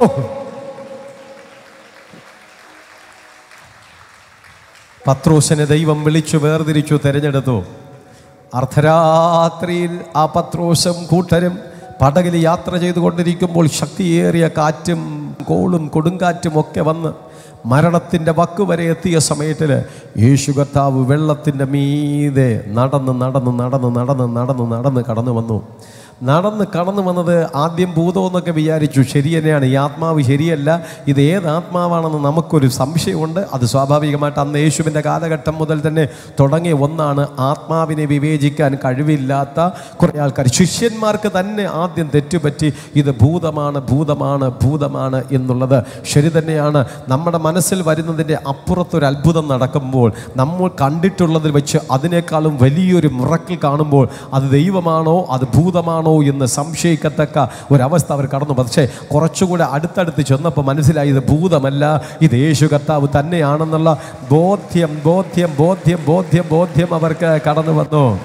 പത്രോസിനെ ദൈവം വിളിച്ചു വേർതിരിച്ചു തിരഞ്ഞെടുത്തു. അർദ്ധരാത്രിയിൽ ആ പത്രോസും കൂട്ടരും പടകിൽ യാത്ര ചെയ്തുകൊണ്ടിരിക്കുമ്പോൾ ശക്തിയേറിയ കാറ്റും കോളും കൊടുങ്കാറ്റും ഒക്കെ വന്ന് മരണത്തിന്റെ വക്ക് വരെ എത്തിയ സമയത്തിൽ യേശു കർത്താവ് വെള്ളത്തിന്റെ മീതെ നടന്ന് നടന്ന് നടന്ന് നടന്ന് നടന്ന് നടന്ന് കടന്നു വന്നു. നടന്ന് കടന്നു വന്നത് ആദ്യം ഭൂതമെന്നൊക്കെ വിചാരിച്ചു. ശരി തന്നെയാണ്. ഈ ആത്മാവ് ശരിയല്ല. ഇത് ഏത് ആത്മാവാണെന്ന് നമുക്കൊരു സംശയമുണ്ട്. അത് സ്വാഭാവികമായിട്ട് അന്ന് യേശുവിന്റെ കാലഘട്ടം മുതൽ തന്നെ തുടങ്ങിയ ഒന്നാണ്. ആത്മാവിനെ വിവേചിക്കാൻ കഴിവില്ലാത്ത കുറേ ആൾക്കാർ. ശിഷ്യന്മാർക്ക് തന്നെ ആദ്യം തെറ്റുപറ്റി ഇത് ഭൂതമാണ് ഭൂതമാണ് ഭൂതമാണ് എന്നുള്ളത് ശരി തന്നെയാണ്. നമ്മുടെ മനസ്സിൽ വരുന്നതിന്റെ അപ്പുറത്തൊരു അത്ഭുതം നടക്കുമ്പോൾ നമ്മൾ കണ്ടിട്ടുള്ളതിൽ വെച്ച് അതിനേക്കാളും വലിയൊരു മുറക്കിൽ കാണുമ്പോൾ അത് ദൈവമാണോ അത് ഭൂതമാണോ എന്ന് സംശയിക്കത്തക്ക ഒരവസ്ഥ അവർ കടന്നു. പക്ഷേ കുറച്ചുകൂടെ അടുത്തടുത്ത് ചെന്നപ്പോൾ മനസ്സിലായി ഇത് ഭൂതമല്ല. ഇത് യേശു കർത്താവ് തന്നെയാണെന്നുള്ള ബോധ്യം ബോധ്യം ബോധ്യം ബോധ്യം ബോധ്യം അവർക്ക് കടന്നു വന്നു.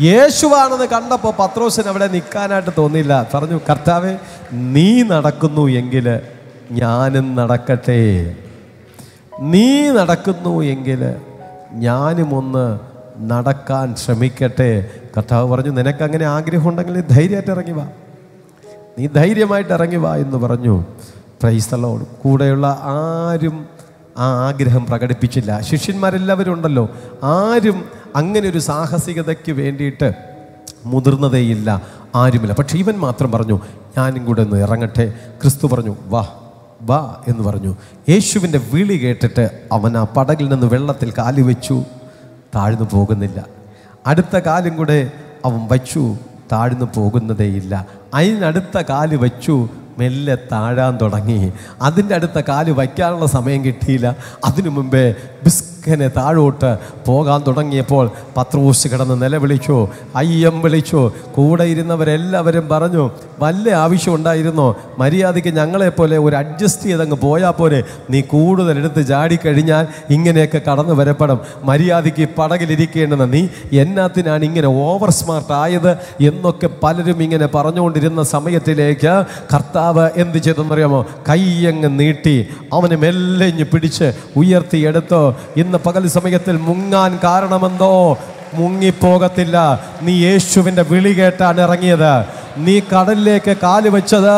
യേശുവാണെന്ന് കണ്ടപ്പോൾ പത്രോസിന് അവിടെ നിൽക്കാനായിട്ട് തോന്നിയില്ല. പറഞ്ഞു കർത്താവെ നീ നടക്കുന്നു എങ്കിൽ ഞാനും നടക്കട്ടെ. നീ നടക്കുന്നു എങ്കിൽ ഞാനും ഒന്ന് നടക്കാൻ ശ്രമിക്കട്ടെ. കർത്താവ് പറഞ്ഞു നിനക്കങ്ങനെ ആഗ്രഹം ഉണ്ടെങ്കിൽ നീ ധൈര്യമായിട്ട് ഇറങ്ങി വാ. നീ ധൈര്യമായിട്ട് ഇറങ്ങി വാ എന്ന് പറഞ്ഞു. പ്രൈസ്തലോട് കൂടെയുള്ള ആരും ആ ആഗ്രഹം പ്രകടിപ്പിച്ചില്ല. ശിഷ്യന്മാരെല്ലാവരും ഉണ്ടല്ലോ. ആരും അങ്ങനെ ഒരു സാഹസികതയ്ക്ക് വേണ്ടിയിട്ട് മുതിർന്നതേയില്ല. ആരുമില്ല. പക്ഷെ ഇവൻ മാത്രം പറഞ്ഞു ഞാനും കൂടെ ഒന്ന് ഇറങ്ങട്ടെ. ക്രിസ്തു പറഞ്ഞു വാ വാ എന്ന് പറഞ്ഞു. യേശുവിന്റെ വിളി കേട്ടിട്ട് അവൻ ആ പടകിൽ നിന്ന് വെള്ളത്തിൽ കാലി വെച്ചു താഴ്ന്നു പോകുന്നില്ല. അടുത്ത കാലും കൂടെ അവൻ വച്ചു താഴ്ന്നു പോകുന്നതേയില്ല. അതിനടുത്ത കാൽ വച്ചു മെല്ലെ താഴാൻ തുടങ്ങി. അതിന്റെ അടുത്ത കാൽ വയ്ക്കാനുള്ള സമയം കിട്ടിയില്ല. അതിനു മുമ്പേ ബിസ്കനെ താഴോട്ട് പോകാൻ തുടങ്ങിയപ്പോൾ പത്രൂസ് കിടന്ന് നിലവിളിച്ചു അയ്യം വിളിച്ചു. കൂടെ ഇരുന്നവരെല്ലാവരും പറഞ്ഞു വല്ല ആവശ്യം ഉണ്ടായിരുന്നോ? മര്യാദയ്ക്ക് ഞങ്ങളെപ്പോലെ ഒരു അഡ്ജസ്റ്റ് ചെയ്തങ്ങ് പോയാൽ പോലെ നീ കൂടുതൽ എടുത്ത് ചാടിക്കഴിഞ്ഞാൽ ഇങ്ങനെയൊക്കെ കടന്നു വരപ്പെടും. മര്യാദയ്ക്ക് പടകിലിരിക്കേണ്ടെന്ന് നീ എന്നാത്തിനാണ് ഇങ്ങനെ ഓവർ സ്മാർട്ട് ആയത്? എന്നൊക്കെ പലരും ഇങ്ങനെ പറഞ്ഞുകൊണ്ടിരുന്ന സമയത്തിലേക്ക് കർത്താവ് എന്ത് ചെയ്തെന്നറിയാമോ? കൈയങ്ങ് നീട്ടി അവനെ മെല്ലെഞ്ഞ് പിടിച്ച് ഉയർത്തിയെടുത്തോ ഇന്ന് പകൽ സമയത്തിൽ മുങ്ങാൻ കാരണമെന്തോ? മുങ്ങിപ്പോകത്തില്ല. നീ യേശുവിന്റെ വിളി കേട്ടാണ് ഇറങ്ങിയത്. നീ കടലിലേക്ക് കാൽ വെച്ചത്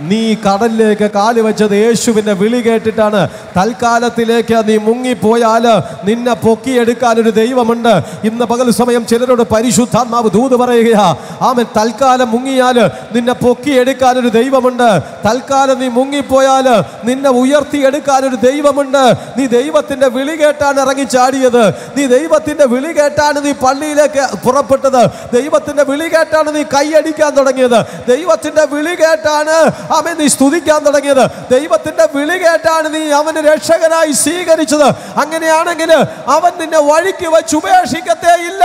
നീ കടലിലേക്ക് കാൽ വെച്ചത് യേശുവിന്റെ വിളി കേട്ടിട്ടാണ്. തൽക്കാലത്തിലേക്ക് നീ മുങ്ങിപ്പോയാൽ നിന്നെ പൊക്കിയെടുക്കാൻ ഒരു ദൈവമുണ്ട്. ഇന്ന് പകൽ സമയം ചിലരോട് പരിശുദ്ധാത്മാവ് ദൂത് പറയുകയാ ആമൻ തൽക്കാലം മുങ്ങിയാൽ നിന്നെ പൊക്കിയെടുക്കാൻ ഒരു ദൈവമുണ്ട്. തൽക്കാലം നീ മുങ്ങിപ്പോയാൽ നിന്നെ ഉയർത്തിയെടുക്കാൻ ഒരു ദൈവമുണ്ട്. നീ ദൈവത്തിന്റെ വിളി കേട്ടാണ് ഇറങ്ങി ചാടിയത്. നീ ദൈവത്തിന്റെ വിളി കേട്ടാണ് നീ പള്ളിയിലേക്ക് പുറപ്പെട്ടത്. ദൈവത്തിന്റെ വിളി കേട്ടാണ് നീ കൈയടിക്കാൻ തുടങ്ങിയത്. ദൈവത്തിന്റെ വിളി കേട്ടാണ് അവൻ നീ സ്തുതിക്കാൻ തുടങ്ങിയത്. ദൈവത്തിന്റെ വിളി കേട്ടാണ് നീ അവന് രക്ഷകനായി സ്വീകരിച്ചത്. അങ്ങനെയാണെങ്കിൽ അവൻ നിന്നെ വഴിക്ക് വെച്ച് ഉപേക്ഷിക്കത്തേ ഇല്ല.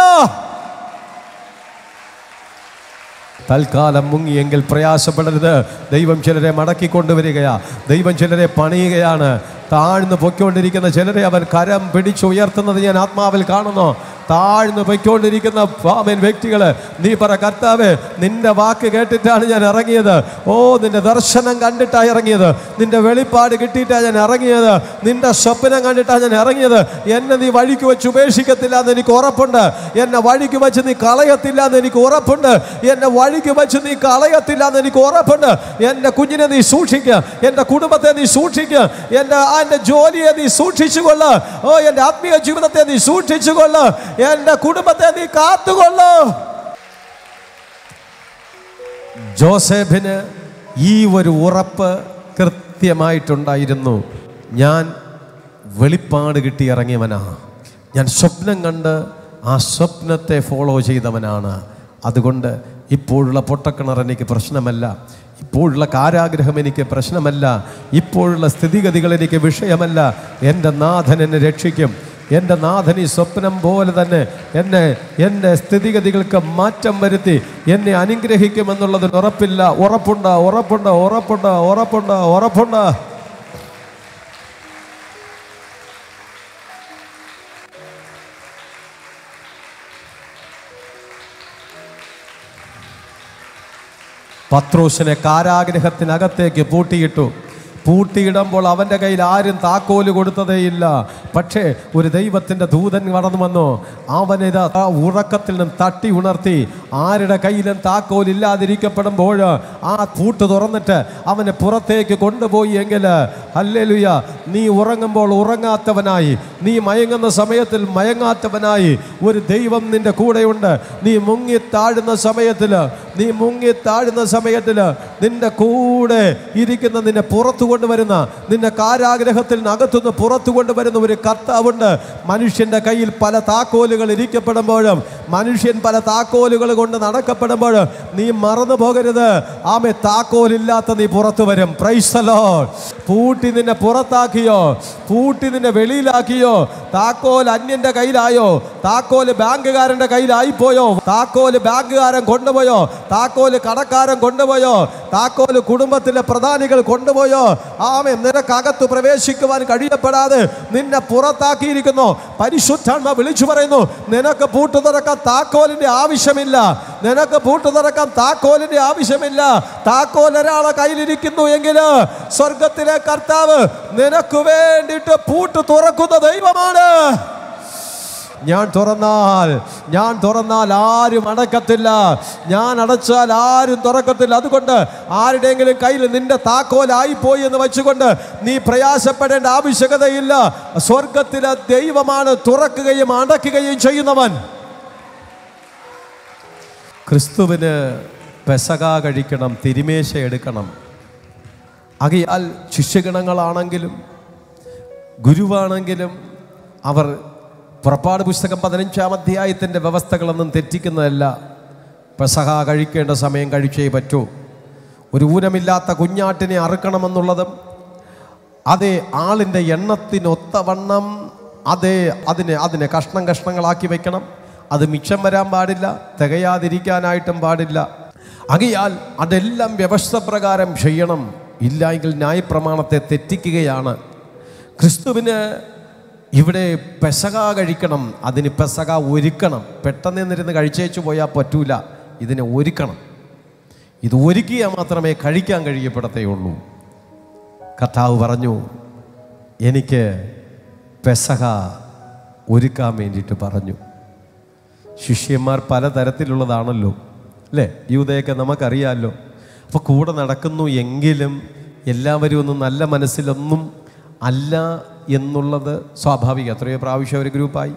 തൽക്കാലം മുങ്ങിയെങ്കിൽ പ്രയാസപ്പെടരുത്. ദൈവം ചിലരെ മടക്കി കൊണ്ടുവരികയാ. ദൈവം ചിലരെ പണിയുകയാണ്. താഴ്ന്നു പൊയ്ക്കൊണ്ടിരിക്കുന്ന ചിലരെ അവൻ കരം പിടിച്ചുയർത്തുന്നത് ഞാൻ ആത്മാവിൽ കാണുന്നു. താഴ്ന്നു പൊയ്ക്കൊണ്ടിരിക്കുന്ന പാമൻ വ്യക്തികൾ നീ പറ കർത്താവ് നിന്റെ വാക്ക് കേട്ടിട്ടാണ് ഞാൻ ഇറങ്ങിയത്. ഓ നിന്റെ ദർശനം കണ്ടിട്ടാണ് ഇറങ്ങിയത്. നിന്റെ വെളിപ്പാട് കിട്ടിയിട്ടാണ് ഞാൻ ഇറങ്ങിയത്. നിന്റെ സ്വപ്നം കണ്ടിട്ടാണ് ഞാൻ ഇറങ്ങിയത്. എന്നെ നീ വഴിക്ക് വെച്ച് ഉപേക്ഷിക്കത്തില്ല എന്ന് എനിക്ക് ഉറപ്പുണ്ട്. എന്നെ വഴിക്ക് വെച്ച് നീ കളയത്തില്ല എന്ന് എനിക്ക് ഉറപ്പുണ്ട്. എന്നെ വഴിക്ക് വെച്ച് നീ കളയത്തില്ല എന്ന് എനിക്ക് ഉറപ്പുണ്ട്. എന്റെ കുഞ്ഞിനെ നീ സൂക്ഷിക്കുക എന്റെ കുടുംബത്തെ നീ സൂക്ഷിക്കുക എന്റെ എന്റെ ജോലിയെ നീ സൂക്ഷിച്ചുകൊള്ളു. ഓ എന്റെ ആത്മീയ ജീവിതത്തെ നീ സൂക്ഷിച്ചുകൊള്ളു. എന്റെ കുടുംബത്തെ നീ കാത്തുകൊള്ളു. ജോസഫിന് ഈ ഒരു ഉറപ്പ് കൃത്യമായിട്ടുണ്ടായിരുന്നു. ഞാൻ വെളിപ്പാട് കിട്ടി ഇറങ്ങിയവനാ. ഞാൻ സ്വപ്നം കണ്ട് ആ സ്വപ്നത്തെ ഫോളോ ചെയ്തവനാണ്. അതുകൊണ്ട് ഇപ്പോഴുള്ള പൊട്ടക്കിണർ എനിക്ക് പ്രശ്നമല്ല. ഇപ്പോഴുള്ള കാരാഗ്രഹം എനിക്ക് പ്രശ്നമല്ല. ഇപ്പോഴുള്ള സ്ഥിതിഗതികൾ എനിക്ക് വിഷയമല്ല. എന്റെ നാഥൻ എന്നെ രക്ഷിക്കും. എന്റെ നാഥൻ സ്വപ്നം പോലെ തന്നെ എന്നെ എന്റെ സ്ഥിതിഗതികൾക്ക് മാറ്റം വരുത്തി എന്നെ അനുഗ്രഹിക്കുമെന്നുള്ളതിന് ഉറപ്പില്ല. ഉറപ്പുണ്ട ഉറപ്പുണ്ട ഉറപ്പുണ്ട ഉറപ്പുണ്ട ഉറപ്പുണ്ട. പത്രോസിനെ കാരാഗ്രഹത്തിനകത്തേക്ക് പൂട്ടിയിട്ടു. പൂട്ടിയിടുമ്പോൾ അവന്റെ കയ്യിൽ ആരും താക്കോൽ കൊടുത്തതേയില്ല പക്ഷേ ഒരു ദൈവത്തിന്റെ ദൂതൻ കടന്നു വന്നു അവനിത് ആ ഉറക്കത്തിൽ നിന്നും തട്ടി ഉണർത്തി. ആരുടെ കയ്യിലും താക്കോൽ ഇല്ലാതിരിക്കപ്പെടുമ്പോൾ ആ പൂട്ട് തുറന്നിട്ട് അവനെ പുറത്തേക്ക് കൊണ്ടുപോയി എങ്കിൽ അല്ലേലുയ നീ ഉറങ്ങുമ്പോൾ ഉറങ്ങാത്തവനായി. നീ മയങ്ങുന്ന സമയത്തിൽ മയങ്ങാത്തവനായി. ഒരു ദൈവം നിന്റെ കൂടെയുണ്ട്. നീ മുങ്ങി താഴുന്ന സമയത്തിൽ നീ മുങ്ങി താഴുന്ന സമയത്തിൽ നിന്റെ കൂടെ ഇരിക്കുന്ന നിന്നെ പുറത്തു കൊണ്ടുവരുന്ന നിന്നെ കാരാഗ്രഹത്തിൽ അകത്തുനിന്ന് പുറത്തു കൊണ്ടുവരുന്ന ഒരു കർത്താവുണ്ട്. മനുഷ്യന്റെ കയ്യിൽ പല താക്കോലുകൾ ഇരിക്കപ്പെടുമ്പോഴും മനുഷ്യൻ പല താക്കോലുകൾ കൊണ്ട് നടക്കപ്പെടുമ്പോൾ നീ മറന്നു പോകരുത്. ആമെ താക്കോലില്ലാത്ത നീ പുറത്തു വരും. പ്രൈസലോ പൂട്ടി നിന്നെ പുറത്താക്കിയോ? പൂട്ടി നിന്നെ വെളിയിലാക്കിയോ? താക്കോൽ അന്യന്റെ കയ്യിലായോ? താക്കോൽ ബാങ്കുകാരന്റെ കയ്യിലായിപ്പോയോ? താക്കോൽ ബാങ്കുകാരൻ കൊണ്ടുപോയോ? താക്കോൽ കടക്കാരൻ കൊണ്ടുപോയോ? താക്കോൽ കുടുംബത്തിലെ പ്രധാനികൾ കൊണ്ടുപോയോ? ആമെ നിനക്കകത്ത് പ്രവേശിക്കുവാൻ കഴിയപ്പെടാതെ നിന്നെ പുറത്താക്കിയിരിക്കുന്നു. പരിശുദ്ധാത്മ വിളിച്ചു പറയുന്നു നിനക്ക് പൂട്ടു തുറക്കാൻ താക്കോലിന്റെ ആവശ്യമില്ല. നിനക്ക് പൂട്ടു തുറക്കാൻ താക്കോലിന്റെ ആവശ്യമില്ല. താക്കോൽ ഒരാളെ കയ്യിലിരിക്കുന്നു എങ്കിൽ സ്വർഗത്തിലെ കർത്താവ് നിനക്ക് വേണ്ടിയിട്ട് പൂട്ട് തുറക്കുന്ന ദൈവമാണ്. ഞാൻ തുറന്നാൽ ഞാൻ തുറന്നാൽ ആരും അടക്കത്തില്ല. ഞാൻ അടച്ചാൽ ആരും തുറക്കത്തില്ല. അതുകൊണ്ട് ആരുടെയെങ്കിലും കയ്യിൽ നിന്റെ താക്കോലായി പോയി എന്ന് വെച്ചുകൊണ്ട് നീ പ്രയാസപ്പെടേണ്ട ആവശ്യകതയില്ല. സ്വർഗത്തിലെ ദൈവമാണ് തുറക്കുകയും അടക്കുകയും ചെയ്യുന്നവൻ. ക്രിസ്തുവിന് പെസക കഴിക്കണം തിരുമേശ എടുക്കണം. ആകയാൽ ശിഷ്യഗണങ്ങളാണെങ്കിലും ഗുരുവാണെങ്കിലും അവർ പുറപ്പാട് പുസ്തകം പതിനഞ്ചാം അധ്യായത്തിന്റെ വ്യവസ്ഥകളൊന്നും തെറ്റിക്കുന്നതല്ല. പെസഹ കഴിക്കേണ്ട സമയം കഴിച്ചേ പറ്റൂ. ഒരു ഊനമില്ലാത്ത കുഞ്ഞാട്ടിനെ അറുക്കണമെന്നുള്ളതും അതേ ആളിന്റെ എണ്ണത്തിനൊത്തവണ്ണം അതേ അതിനെ അതിനെ കഷ്ണം കഷ്ണങ്ങളാക്കി വെക്കണം. അത് മിച്ചം വരാൻ പാടില്ല തികയാതിരിക്കാനായിട്ടും പാടില്ല. അകയാൽ അതെല്ലാം വ്യവസ്ഥ പ്രകാരം ചെയ്യണം. ഇല്ല എങ്കിൽ ന്യായപ്രമാണത്തെ തെറ്റിക്കുകയാണ്. ക്രിസ്തുവിന് ഇവിടെ പെസക കഴിക്കണം അതിന് പെസക ഒരുക്കണം. പെട്ടെന്ന് നിന്നിരുന്ന് കഴിച്ചേച്ചു പോയാൽ പറ്റൂല ഇതിനെ ഒരുക്കണം. ഇത് ഒരുക്കിയാൽ മാത്രമേ കഴിക്കാൻ കഴിയപ്പെടത്തേയുള്ളൂ. കർത്താവ് പറഞ്ഞു എനിക്ക് പെസക ഒരുക്കാൻ വേണ്ടിയിട്ട് പറഞ്ഞു. ശിഷ്യന്മാർ പലതരത്തിലുള്ളതാണല്ലോ അല്ലേ? യൂതയൊക്കെ നമുക്കറിയാമല്ലോ അപ്പോൾ കൂടെ നടക്കുന്നു എങ്കിലും എല്ലാവരും ഒന്നും നല്ല മനസ്സിലൊന്നും അല്ല എന്നുള്ളത് സ്വാഭാവികം. എത്രയോ പ്രാവശ്യം ഒരു ഗ്രൂപ്പായി.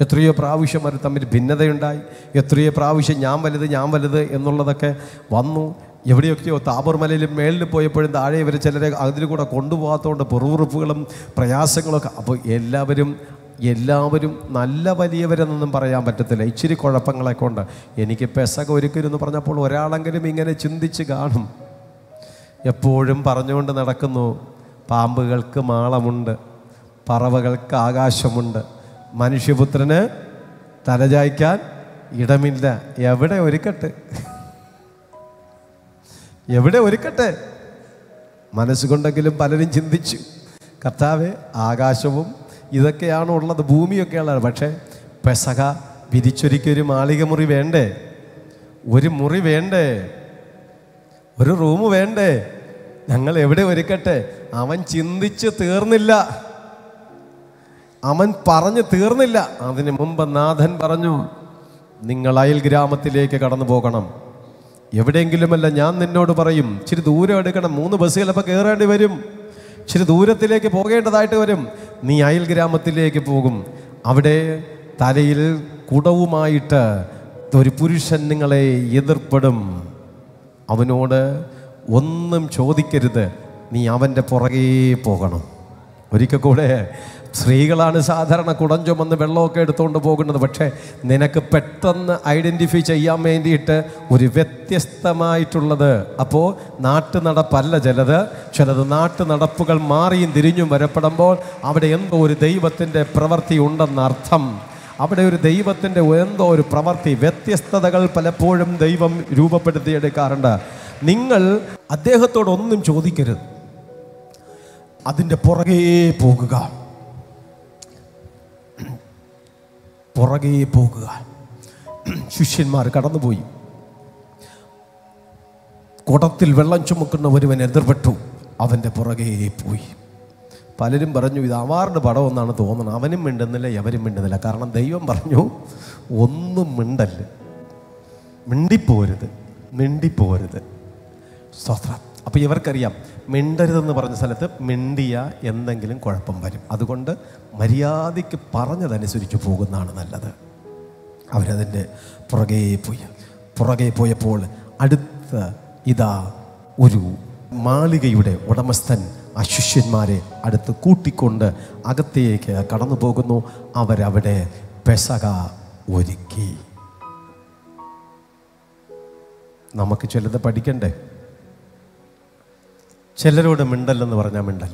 എത്രയോ പ്രാവശ്യം അവർ തമ്മിൽ ഭിന്നതയുണ്ടായി. എത്രയോ പ്രാവശ്യം ഞാൻ വലുത് ഞാൻ വലുത് എന്നുള്ളതൊക്കെ വന്നു. എവിടെയൊക്കെയോ താബർ മലയിലും മേളിൽ പോയപ്പോഴും താഴെ ഇവർ ചിലരെ അതിൽ കൂടെ കൊണ്ടുപോകാത്തതുകൊണ്ട് പുറവുറുപ്പുകളും പ്രയാസങ്ങളൊക്കെ. അപ്പോൾ എല്ലാവരും എല്ലാവരും നല്ല വലിയവരെന്നൊന്നും പറയാൻ പറ്റത്തില്ല. ഇച്ചിരി കുഴപ്പങ്ങളെ കൊണ്ട് എനിക്ക് പെസക ഒരുക്കരുന്ന് പറഞ്ഞപ്പോൾ ഒരാളെങ്കിലും ഇങ്ങനെ ചിന്തിച്ച് കാണും. എപ്പോഴും പറഞ്ഞുകൊണ്ട് നടക്കുന്നു. പാമ്പുകൾക്ക് മാളമുണ്ട് പറവകൾക്ക് ആകാശമുണ്ട്. മനുഷ്യപുത്രന് തലചായ്ക്കാൻ ഇടമില്ല. എവിടെ ഒരുക്കട്ടെ എവിടെ ഒരുക്കട്ടെ മനസ്സുകൊണ്ടെങ്കിലും പലരും ചിന്തിച്ചു. കർത്താവ് ആകാശവും ഇതൊക്കെയാണ് ഉള്ളത് ഭൂമിയൊക്കെയുള്ളത് പക്ഷേ പെസക വിരിച്ചൊരുക്കിയ ഒരു മാളിക മുറി വേണ്ടേ? ഒരു മുറി വേണ്ടേ? ഒരു റൂം വേണ്ടേ? ഞങ്ങൾ എവിടെ ഒരുക്കട്ടെ? അവൻ ചിന്തിച്ച് തീർന്നില്ല. അവൻ പറഞ്ഞു തീർന്നില്ല. അതിന് മുമ്പ് നാഥൻ പറഞ്ഞു നിങ്ങൾ അയൽ ഗ്രാമത്തിലേക്ക് കടന്നു പോകണം. എവിടെയെങ്കിലുമല്ല ഞാൻ നിന്നോട് പറയും ഇച്ചിരി ദൂരം എടുക്കണം മൂന്ന് ബസ് കയറേണ്ടി വരും. ഇച്ചിരി ദൂരത്തിലേക്ക് പോകേണ്ടതായിട്ട് വരും. നീ അയൽ ഗ്രാമത്തിലേക്ക് പോകും. അവിടെ തലയിൽ കുടവുമായിട്ട് ഒരു പുരുഷൻ നിങ്ങളെ എതിർപ്പെടും. അവനോട് ഒന്നും ചോദിക്കരുത്. നീ അവന്റെ പുറകേ പോകണം. ഒരിക്കൽ കൂടെ സ്ത്രീകളാണ് സാധാരണ കുടം ചുമന്ന് വെള്ളമൊക്കെ എടുത്തുകൊണ്ട് പോകുന്നത്. പക്ഷേ നിനക്ക് പെട്ടെന്ന് ഐഡന്റിഫൈ ചെയ്യാൻ വേണ്ടിയിട്ട് ഒരു വ്യത്യസ്തമായിട്ടുള്ളത്. അപ്പോൾ നാട്ടു നടപ്പല്ല ചിലത്. ചിലത് നാട്ടു നടപ്പുകൾ മാറിയും തിരിഞ്ഞും വരപ്പെടുമ്പോൾ അവിടെ എന്തോ ഒരു ദൈവത്തിന്റെ പ്രവൃത്തി ഉണ്ടെന്നർത്ഥം അവിടെ ഒരു ദൈവത്തിന്റെ എന്തോ ഒരു പ്രവൃത്തി. വ്യത്യസ്തതകൾ പലപ്പോഴും ദൈവം രൂപപ്പെടുത്തിയെടുക്കാറുണ്ട്. നിങ്ങൾ അദ്ദേഹത്തോടൊന്നും ചോദിക്കരുത്. അതിന്റെ പുറകേ പോകുക. പുറകേ പോകുക. ശിഷ്യന്മാർ കടന്നുപോയി. കുടത്തിൽ വെള്ളം ചുമക്കുന്ന ഒരുവൻ എതിർപ്പെട്ടു. അവന്റെ പുറകേ പോയി. പലരും പറഞ്ഞു ഇത് അവാർഡ് പടം എന്നാണ് തോന്നുന്നത് അവനും മിണ്ടുന്നില്ല എവരും മിണ്ടുന്നില്ല. കാരണം ദൈവം പറഞ്ഞു ഒന്നും മിണ്ടല്ല. മിണ്ടിപ്പോരുത്. മിണ്ടിപ്പോരുത്. സ്തോത്രം. അപ്പോൾ ഇവർക്കറിയാം മിണ്ടരുതെന്ന് പറഞ്ഞ സ്ഥലത്ത് മിണ്ടിയ എന്തെങ്കിലും കുഴപ്പം വരും. അതുകൊണ്ട് മര്യാദയ്ക്ക് പറഞ്ഞതനുസരിച്ച് പോകുന്നതാണ് നല്ലത്. അവരതിന്റെ പുറകെ പോയി. പുറകെ പോയപ്പോൾ അടുത്ത ഇതാ ഒരു മാളികയുടെ ഉടമസ്ഥൻ ആ ശിഷ്യന്മാരെ അടുത്ത് കൂട്ടിക്കൊണ്ട് അകത്തേക്ക് കടന്നു പോകുന്നു. അവരവിടെ പെസക ഒരുക്കി. നമുക്ക് ചിലത് പഠിക്കണ്ടേ? ചിലരോട് മിണ്ടല്ലെന്ന് പറഞ്ഞാൽ മിണ്ടൽ.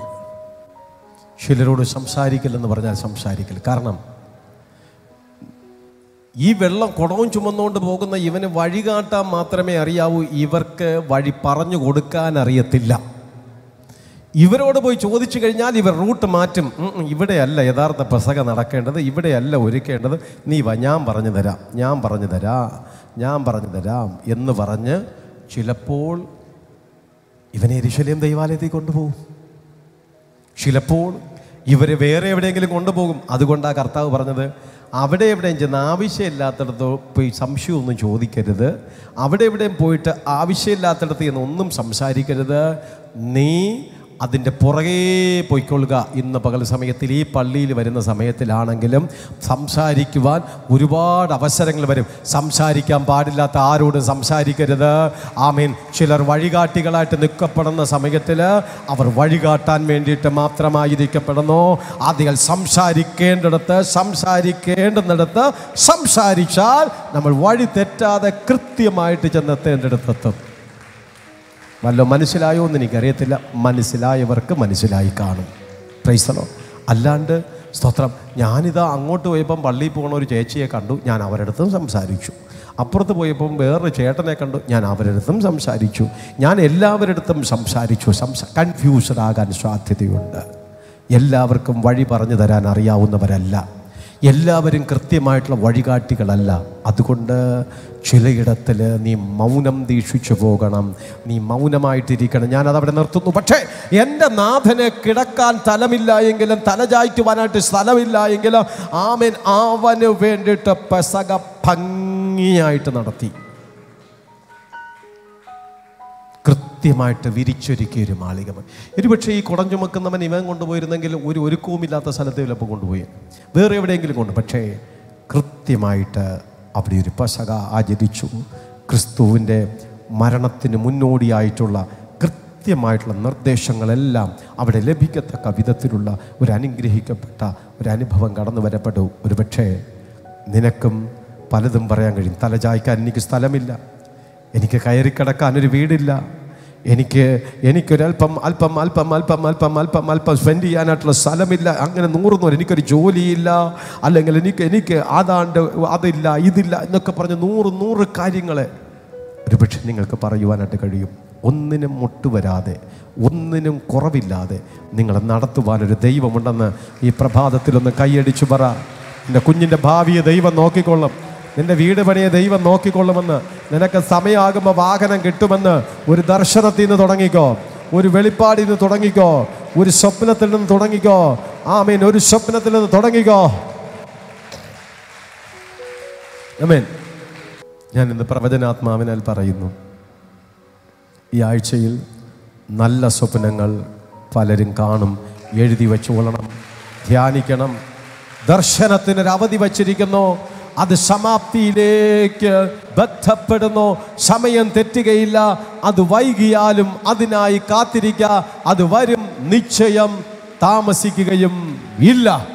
ചിലരോട് സംസാരിക്കില്ലെന്ന് പറഞ്ഞാൽ സംസാരിക്കൽ. കാരണം ഈ വെള്ളം കുടവും ചുമന്നുകൊണ്ട് പോകുന്ന ഇവന് വഴി കാട്ടാൻ മാത്രമേ അറിയാവൂ ഇവർക്ക് വഴി പറഞ്ഞു കൊടുക്കാൻ അറിയത്തില്ല. ഇവരോട് പോയി ചോദിച്ചു കഴിഞ്ഞാൽ ഇവർ റൂട്ട് മാറ്റും. ഇവിടെയല്ല യഥാർത്ഥ പെസക നടക്കേണ്ടത് ഇവിടെയല്ല ഒരുക്കേണ്ടത്. നീ വ ഞാൻ പറഞ്ഞു തരാം ഞാൻ പറഞ്ഞു തരാം ഞാൻ പറഞ്ഞു തരാം എന്ന് പറഞ്ഞ് ചിലപ്പോൾ ഇവനെ എരിശല്യം ദൈവാലയത്തിൽ കൊണ്ടുപോകും. ചിലപ്പോൾ ഇവരെ വേറെ എവിടെയെങ്കിലും കൊണ്ടുപോകും. അതുകൊണ്ടാണ് കർത്താവ് പറഞ്ഞത് അവിടെ എവിടെയും ചെന്ന് ആവശ്യമില്ലാത്തടത്ത് പോയി സംശയമൊന്നും ചോദിക്കരുത്. അവിടെ എവിടെയും പോയിട്ട് ആവശ്യമില്ലാത്തടത്ത് എന്നൊന്നും സംസാരിക്കരുത്. നീ അതിന്റെ പുറകേ പോയിക്കൊള്ളുക ഇന്ന് പകൽ സമയത്തിൽ ഈ പള്ളിയിൽ വരുന്ന സമയത്തിലാണെങ്കിലും സംസാരിക്കുവാൻ ഒരുപാട് അവസരങ്ങൾ വരും. സംസാരിക്കാൻ പാടില്ലാത്ത ആരോടും സംസാരിക്കരുത്. ആമീൻ. ചിലർ വഴികാട്ടികളായിട്ട് നിൽക്കപ്പെടുന്ന സമയത്തിൽ അവർ വഴികാട്ടാൻ വേണ്ടിയിട്ട് മാത്രമായിരിക്കപ്പെടുന്നു. ആദ്യം സംസാരിക്കേണ്ടിടത്ത് സംസാരിക്കേണ്ടുന്നിടത്ത് സംസാരിച്ചാൽ നമ്മൾ വഴി തെറ്റാതെ കൃത്യമായിട്ട് ചെന്നെത്തേണ്ടിടത്തെത്തും. വല്ല മനസ്സിലായോ എന്ന് എനിക്കറിയത്തില്ല. മനസ്സിലായവർക്ക് മനസ്സിലായി കാണും. പ്രൈസലോ അല്ലാണ്ട് സ്തോത്രം ഞാനിതാ അങ്ങോട്ട് പോയപ്പം പള്ളിയിൽ പോകുന്ന ഒരു ചേച്ചിയെ കണ്ടു ഞാൻ അവരുടെ അടുത്തും സംസാരിച്ചു. അപ്പുറത്ത് പോയപ്പം വേറൊരു ചേട്ടനെ കണ്ടു ഞാൻ അവരുടെ അടുത്തും സംസാരിച്ചു. ഞാൻ എല്ലാവരുടെ അടുത്തും സംസാരിച്ചു. സംസാ ആകാൻ സാധ്യതയുണ്ട്. എല്ലാവർക്കും വഴി പറഞ്ഞു തരാൻ അറിയാവുന്നവരല്ല. എല്ലാവരും കൃത്യമായിട്ടുള്ള വഴികാട്ടികളല്ല. അതുകൊണ്ട് ചിലയിടത്തിൽ നീ മൗനം ദീക്ഷിച്ചു പോകണം. നീ മൗനമായിട്ടിരിക്കണം. ഞാനത് അവിടെ നിർത്തുന്നു. പക്ഷേ എന്റെ നാഥന് കിടക്കാൻ സ്ഥലമില്ല എങ്കിലും തലചായ്ക്കുവാനായിട്ട് സ്ഥലമില്ല എങ്കിലും ആമൻ അവന് വേണ്ടിയിട്ട് പെസക ഭംഗിയായിട്ട് നടത്തി. കൃത്യമായിട്ട് വിരിച്ചൊരുക്കിയ ഒരു മാളിക ഒരുപക്ഷെ ഈ കുടം ചുമക്കുന്നവൻ ഇവൻ കൊണ്ടുപോയിരുന്നെങ്കിൽ ഒരു ഒരുക്കവുമില്ലാത്ത സ്ഥലത്ത് ചിലപ്പോൾ കൊണ്ടുപോയി. വേറെ എവിടെയെങ്കിലും കൊണ്ട്. പക്ഷേ കൃത്യമായിട്ട് അവിടെ ഒരു പശക ആചരിച്ചു. ക്രിസ്തുവിന്റെ മരണത്തിന് മുന്നോടിയായിട്ടുള്ള കൃത്യമായിട്ടുള്ള നിർദ്ദേശങ്ങളെല്ലാം അവിടെ ലഭിക്കത്തക്ക വിധത്തിലുള്ള ഒരു അനുഗ്രഹിക്കപ്പെട്ട ഒരു അനുഭവം കടന്നു വരപ്പെട്ടു. ഒരുപക്ഷേ നിനക്കും പലതും പറയാൻ കഴിയും. തലചായ്ക്കാൻ എനിക്ക് സ്ഥലമില്ല. എനിക്ക് കയറിക്കിടക്കാൻ ഒരു വീടില്ല. എനിക്ക് എനിക്കൊരല്പം അല്പം അല്പം അല്പം അല്പം അല്പം അല്പം സ്പെൻഡ് ചെയ്യാനായിട്ടുള്ള സ്ഥലമില്ല. അങ്ങനെ നൂറ് നൂറ് എനിക്കൊരു ജോലിയില്ല. അല്ലെങ്കിൽ എനിക്ക് എനിക്ക് അതാണ്ട് അതില്ല ഇതില്ല എന്നൊക്കെ പറഞ്ഞ് നൂറ് നൂറ് കാര്യങ്ങളെ ഒരുപക്ഷെ നിങ്ങൾക്ക് പറയുവാനായിട്ട് കഴിയും. ഒന്നിനും മുട്ടുവരാതെ ഒന്നിനും കുറവില്ലാതെ നിങ്ങളെ നടത്തുവാനൊരു ദൈവമുണ്ടെന്ന് ഈ പ്രഭാതത്തിലൊന്ന് കൈയടിച്ചു പറ. എന്റെ കുഞ്ഞിന്റെ ഭാവിയെ ദൈവം നോക്കിക്കൊള്ളും. നിന്റെ വീട് പണിയെ ദൈവം നോക്കിക്കൊള്ളുമെന്ന് നിനക്ക് സമയമാകുമ്പോൾ വാഹനം കിട്ടുമെന്ന് ഒരു ദർശനത്തിൽ നിന്ന് തുടങ്ങിക്കോ ഒരു വെളിപ്പാടിൽ നിന്ന് തുടങ്ങിക്കോ ഒരു സ്വപ്നത്തിൽ നിന്ന് തുടങ്ങിക്കോ. ആമീൻ. ഒരു സ്വപ്നത്തിൽ നിന്ന് തുടങ്ങിക്കോ. ആമേൻ. ഞാൻ ഇന്ന് പ്രവചനാത്മാവിനാൽ പറയുന്നു ഈ ആഴ്ചയിൽ നല്ല സ്വപ്നങ്ങൾ പലരും കാണും എഴുതി വെച്ചുകൊള്ളണം ധ്യാനിക്കണം ദർശനത്തിനൊരവധി വച്ചിരിക്കുന്നു. അത് സമാപ്തിയിലേക്ക് ബന്ധപ്പെടുന്നു. സമയം തെറ്റുകയില്ല. അത് വൈകിയാലും അതിനായി കാത്തിരിക്കുക അത് വരും. നിശ്ചയം താമസിക്കുകയും ഇല്ല.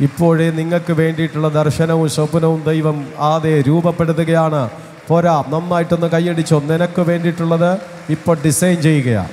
ഇപ്പോഴേ നിങ്ങൾക്ക് വേണ്ടിയിട്ടുള്ള ദർശനവും സ്വപ്നവും ദൈവം ആദ്യ രൂപപ്പെടുത്തുകയാണ്. പോരാ നന്നായിട്ടൊന്ന് കൈയടിച്ചോ. നിനക്ക് വേണ്ടിയിട്ടുള്ളത് ഇപ്പോൾ ഡിസൈൻ ചെയ്യുകയാണ്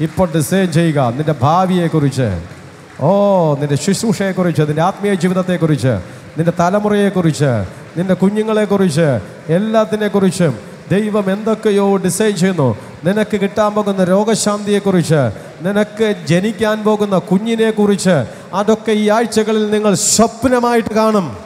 ഇപ്പോൾ ഡിസൈൻ ചെയ്യുക. നിന്റെ ഭാവിയെക്കുറിച്ച്. ഓ നിന്റെ ശുശ്രൂഷയെക്കുറിച്ച് നിന്റെ ആത്മീയ ജീവിതത്തെക്കുറിച്ച് നിന്റെ തലമുറയെക്കുറിച്ച് നിന്റെ കുഞ്ഞുങ്ങളെക്കുറിച്ച് എല്ലാത്തിനെക്കുറിച്ചും ദൈവം എന്തൊക്കെയോ ഡിസൈൻ ചെയ്യുന്നു. നിനക്ക് കിട്ടാൻ പോകുന്ന രോഗശാന്തിയെക്കുറിച്ച് നിനക്ക് ജനിക്കാൻ പോകുന്ന കുഞ്ഞിനെക്കുറിച്ച് അതൊക്കെ ഈ ആഴ്ചകളിൽ നിങ്ങൾ സ്വപ്നമായിട്ട് കാണും.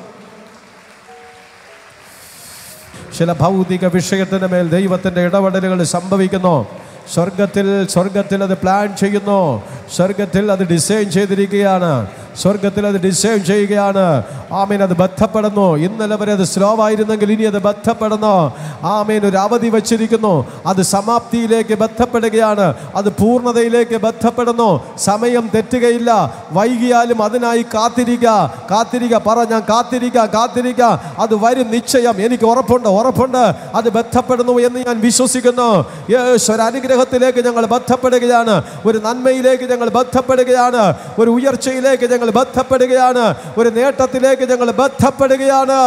ചില ഭൗതിക വിഷയത്തിന് മേൽ ദൈവത്തിന്റെ ഇടപെടലുകൾ സംഭവിക്കുന്നു. സ്വർഗത്തിൽ സ്വർഗത്തിൽ അത് പ്ലാൻ ചെയ്യുന്നു. സ്വർഗത്തിൽ അത് ഡിസൈൻ ചെയ്തിരിക്കുകയാണ്. സ്വർഗത്തിൽ അത് ഡിസൈൻ ചെയ്യുകയാണ്. ആമീൻ അത് ബന്ധപ്പെടുന്നു ഇന്നലെ വരെ അത് സ്ലോ ആയിരുന്നെങ്കിൽ ഇനി അത് ബന്ധപ്പെടുന്നു ആമീൻ ഒരു അവധി വച്ചിരിക്കുന്നു. അത് സമാപ്തിയിലേക്ക് ബന്ധപ്പെടുകയാണ് അത് പൂർണതയിലേക്ക് ബന്ധപ്പെടുന്നു സമയം തെറ്റുകയില്ല. വൈകിയാലും അതിനായി കാത്തിരിക്കുക കാത്തിരിക്കുക പറ ഞാൻ കാത്തിരിക്കുക കാത്തിരിക്കുക അത് വരും നിശ്ചയം. എനിക്ക് ഉറപ്പുണ്ട് ഉറപ്പുണ്ട്. അത് ബന്ധപ്പെടുന്നു എന്ന് ഞാൻ വിശ്വസിക്കുന്നു. ഒരു അനുഗ്രഹത്തിലേക്ക് ഞങ്ങൾ ബന്ധപ്പെടുകയാണ് ഒരു നന്മയിലേക്ക് ഞങ്ങൾ ബന്ധപ്പെടുകയാണ് ഒരു ഉയർച്ചയിലേക്ക് ഞങ്ങൾ ബന്ധപ്പെടുകയാണ് ഒരു നേട്ടത്തിലേക്ക് ഞങ്ങൾ ബന്ധപ്പെടുകയാണ്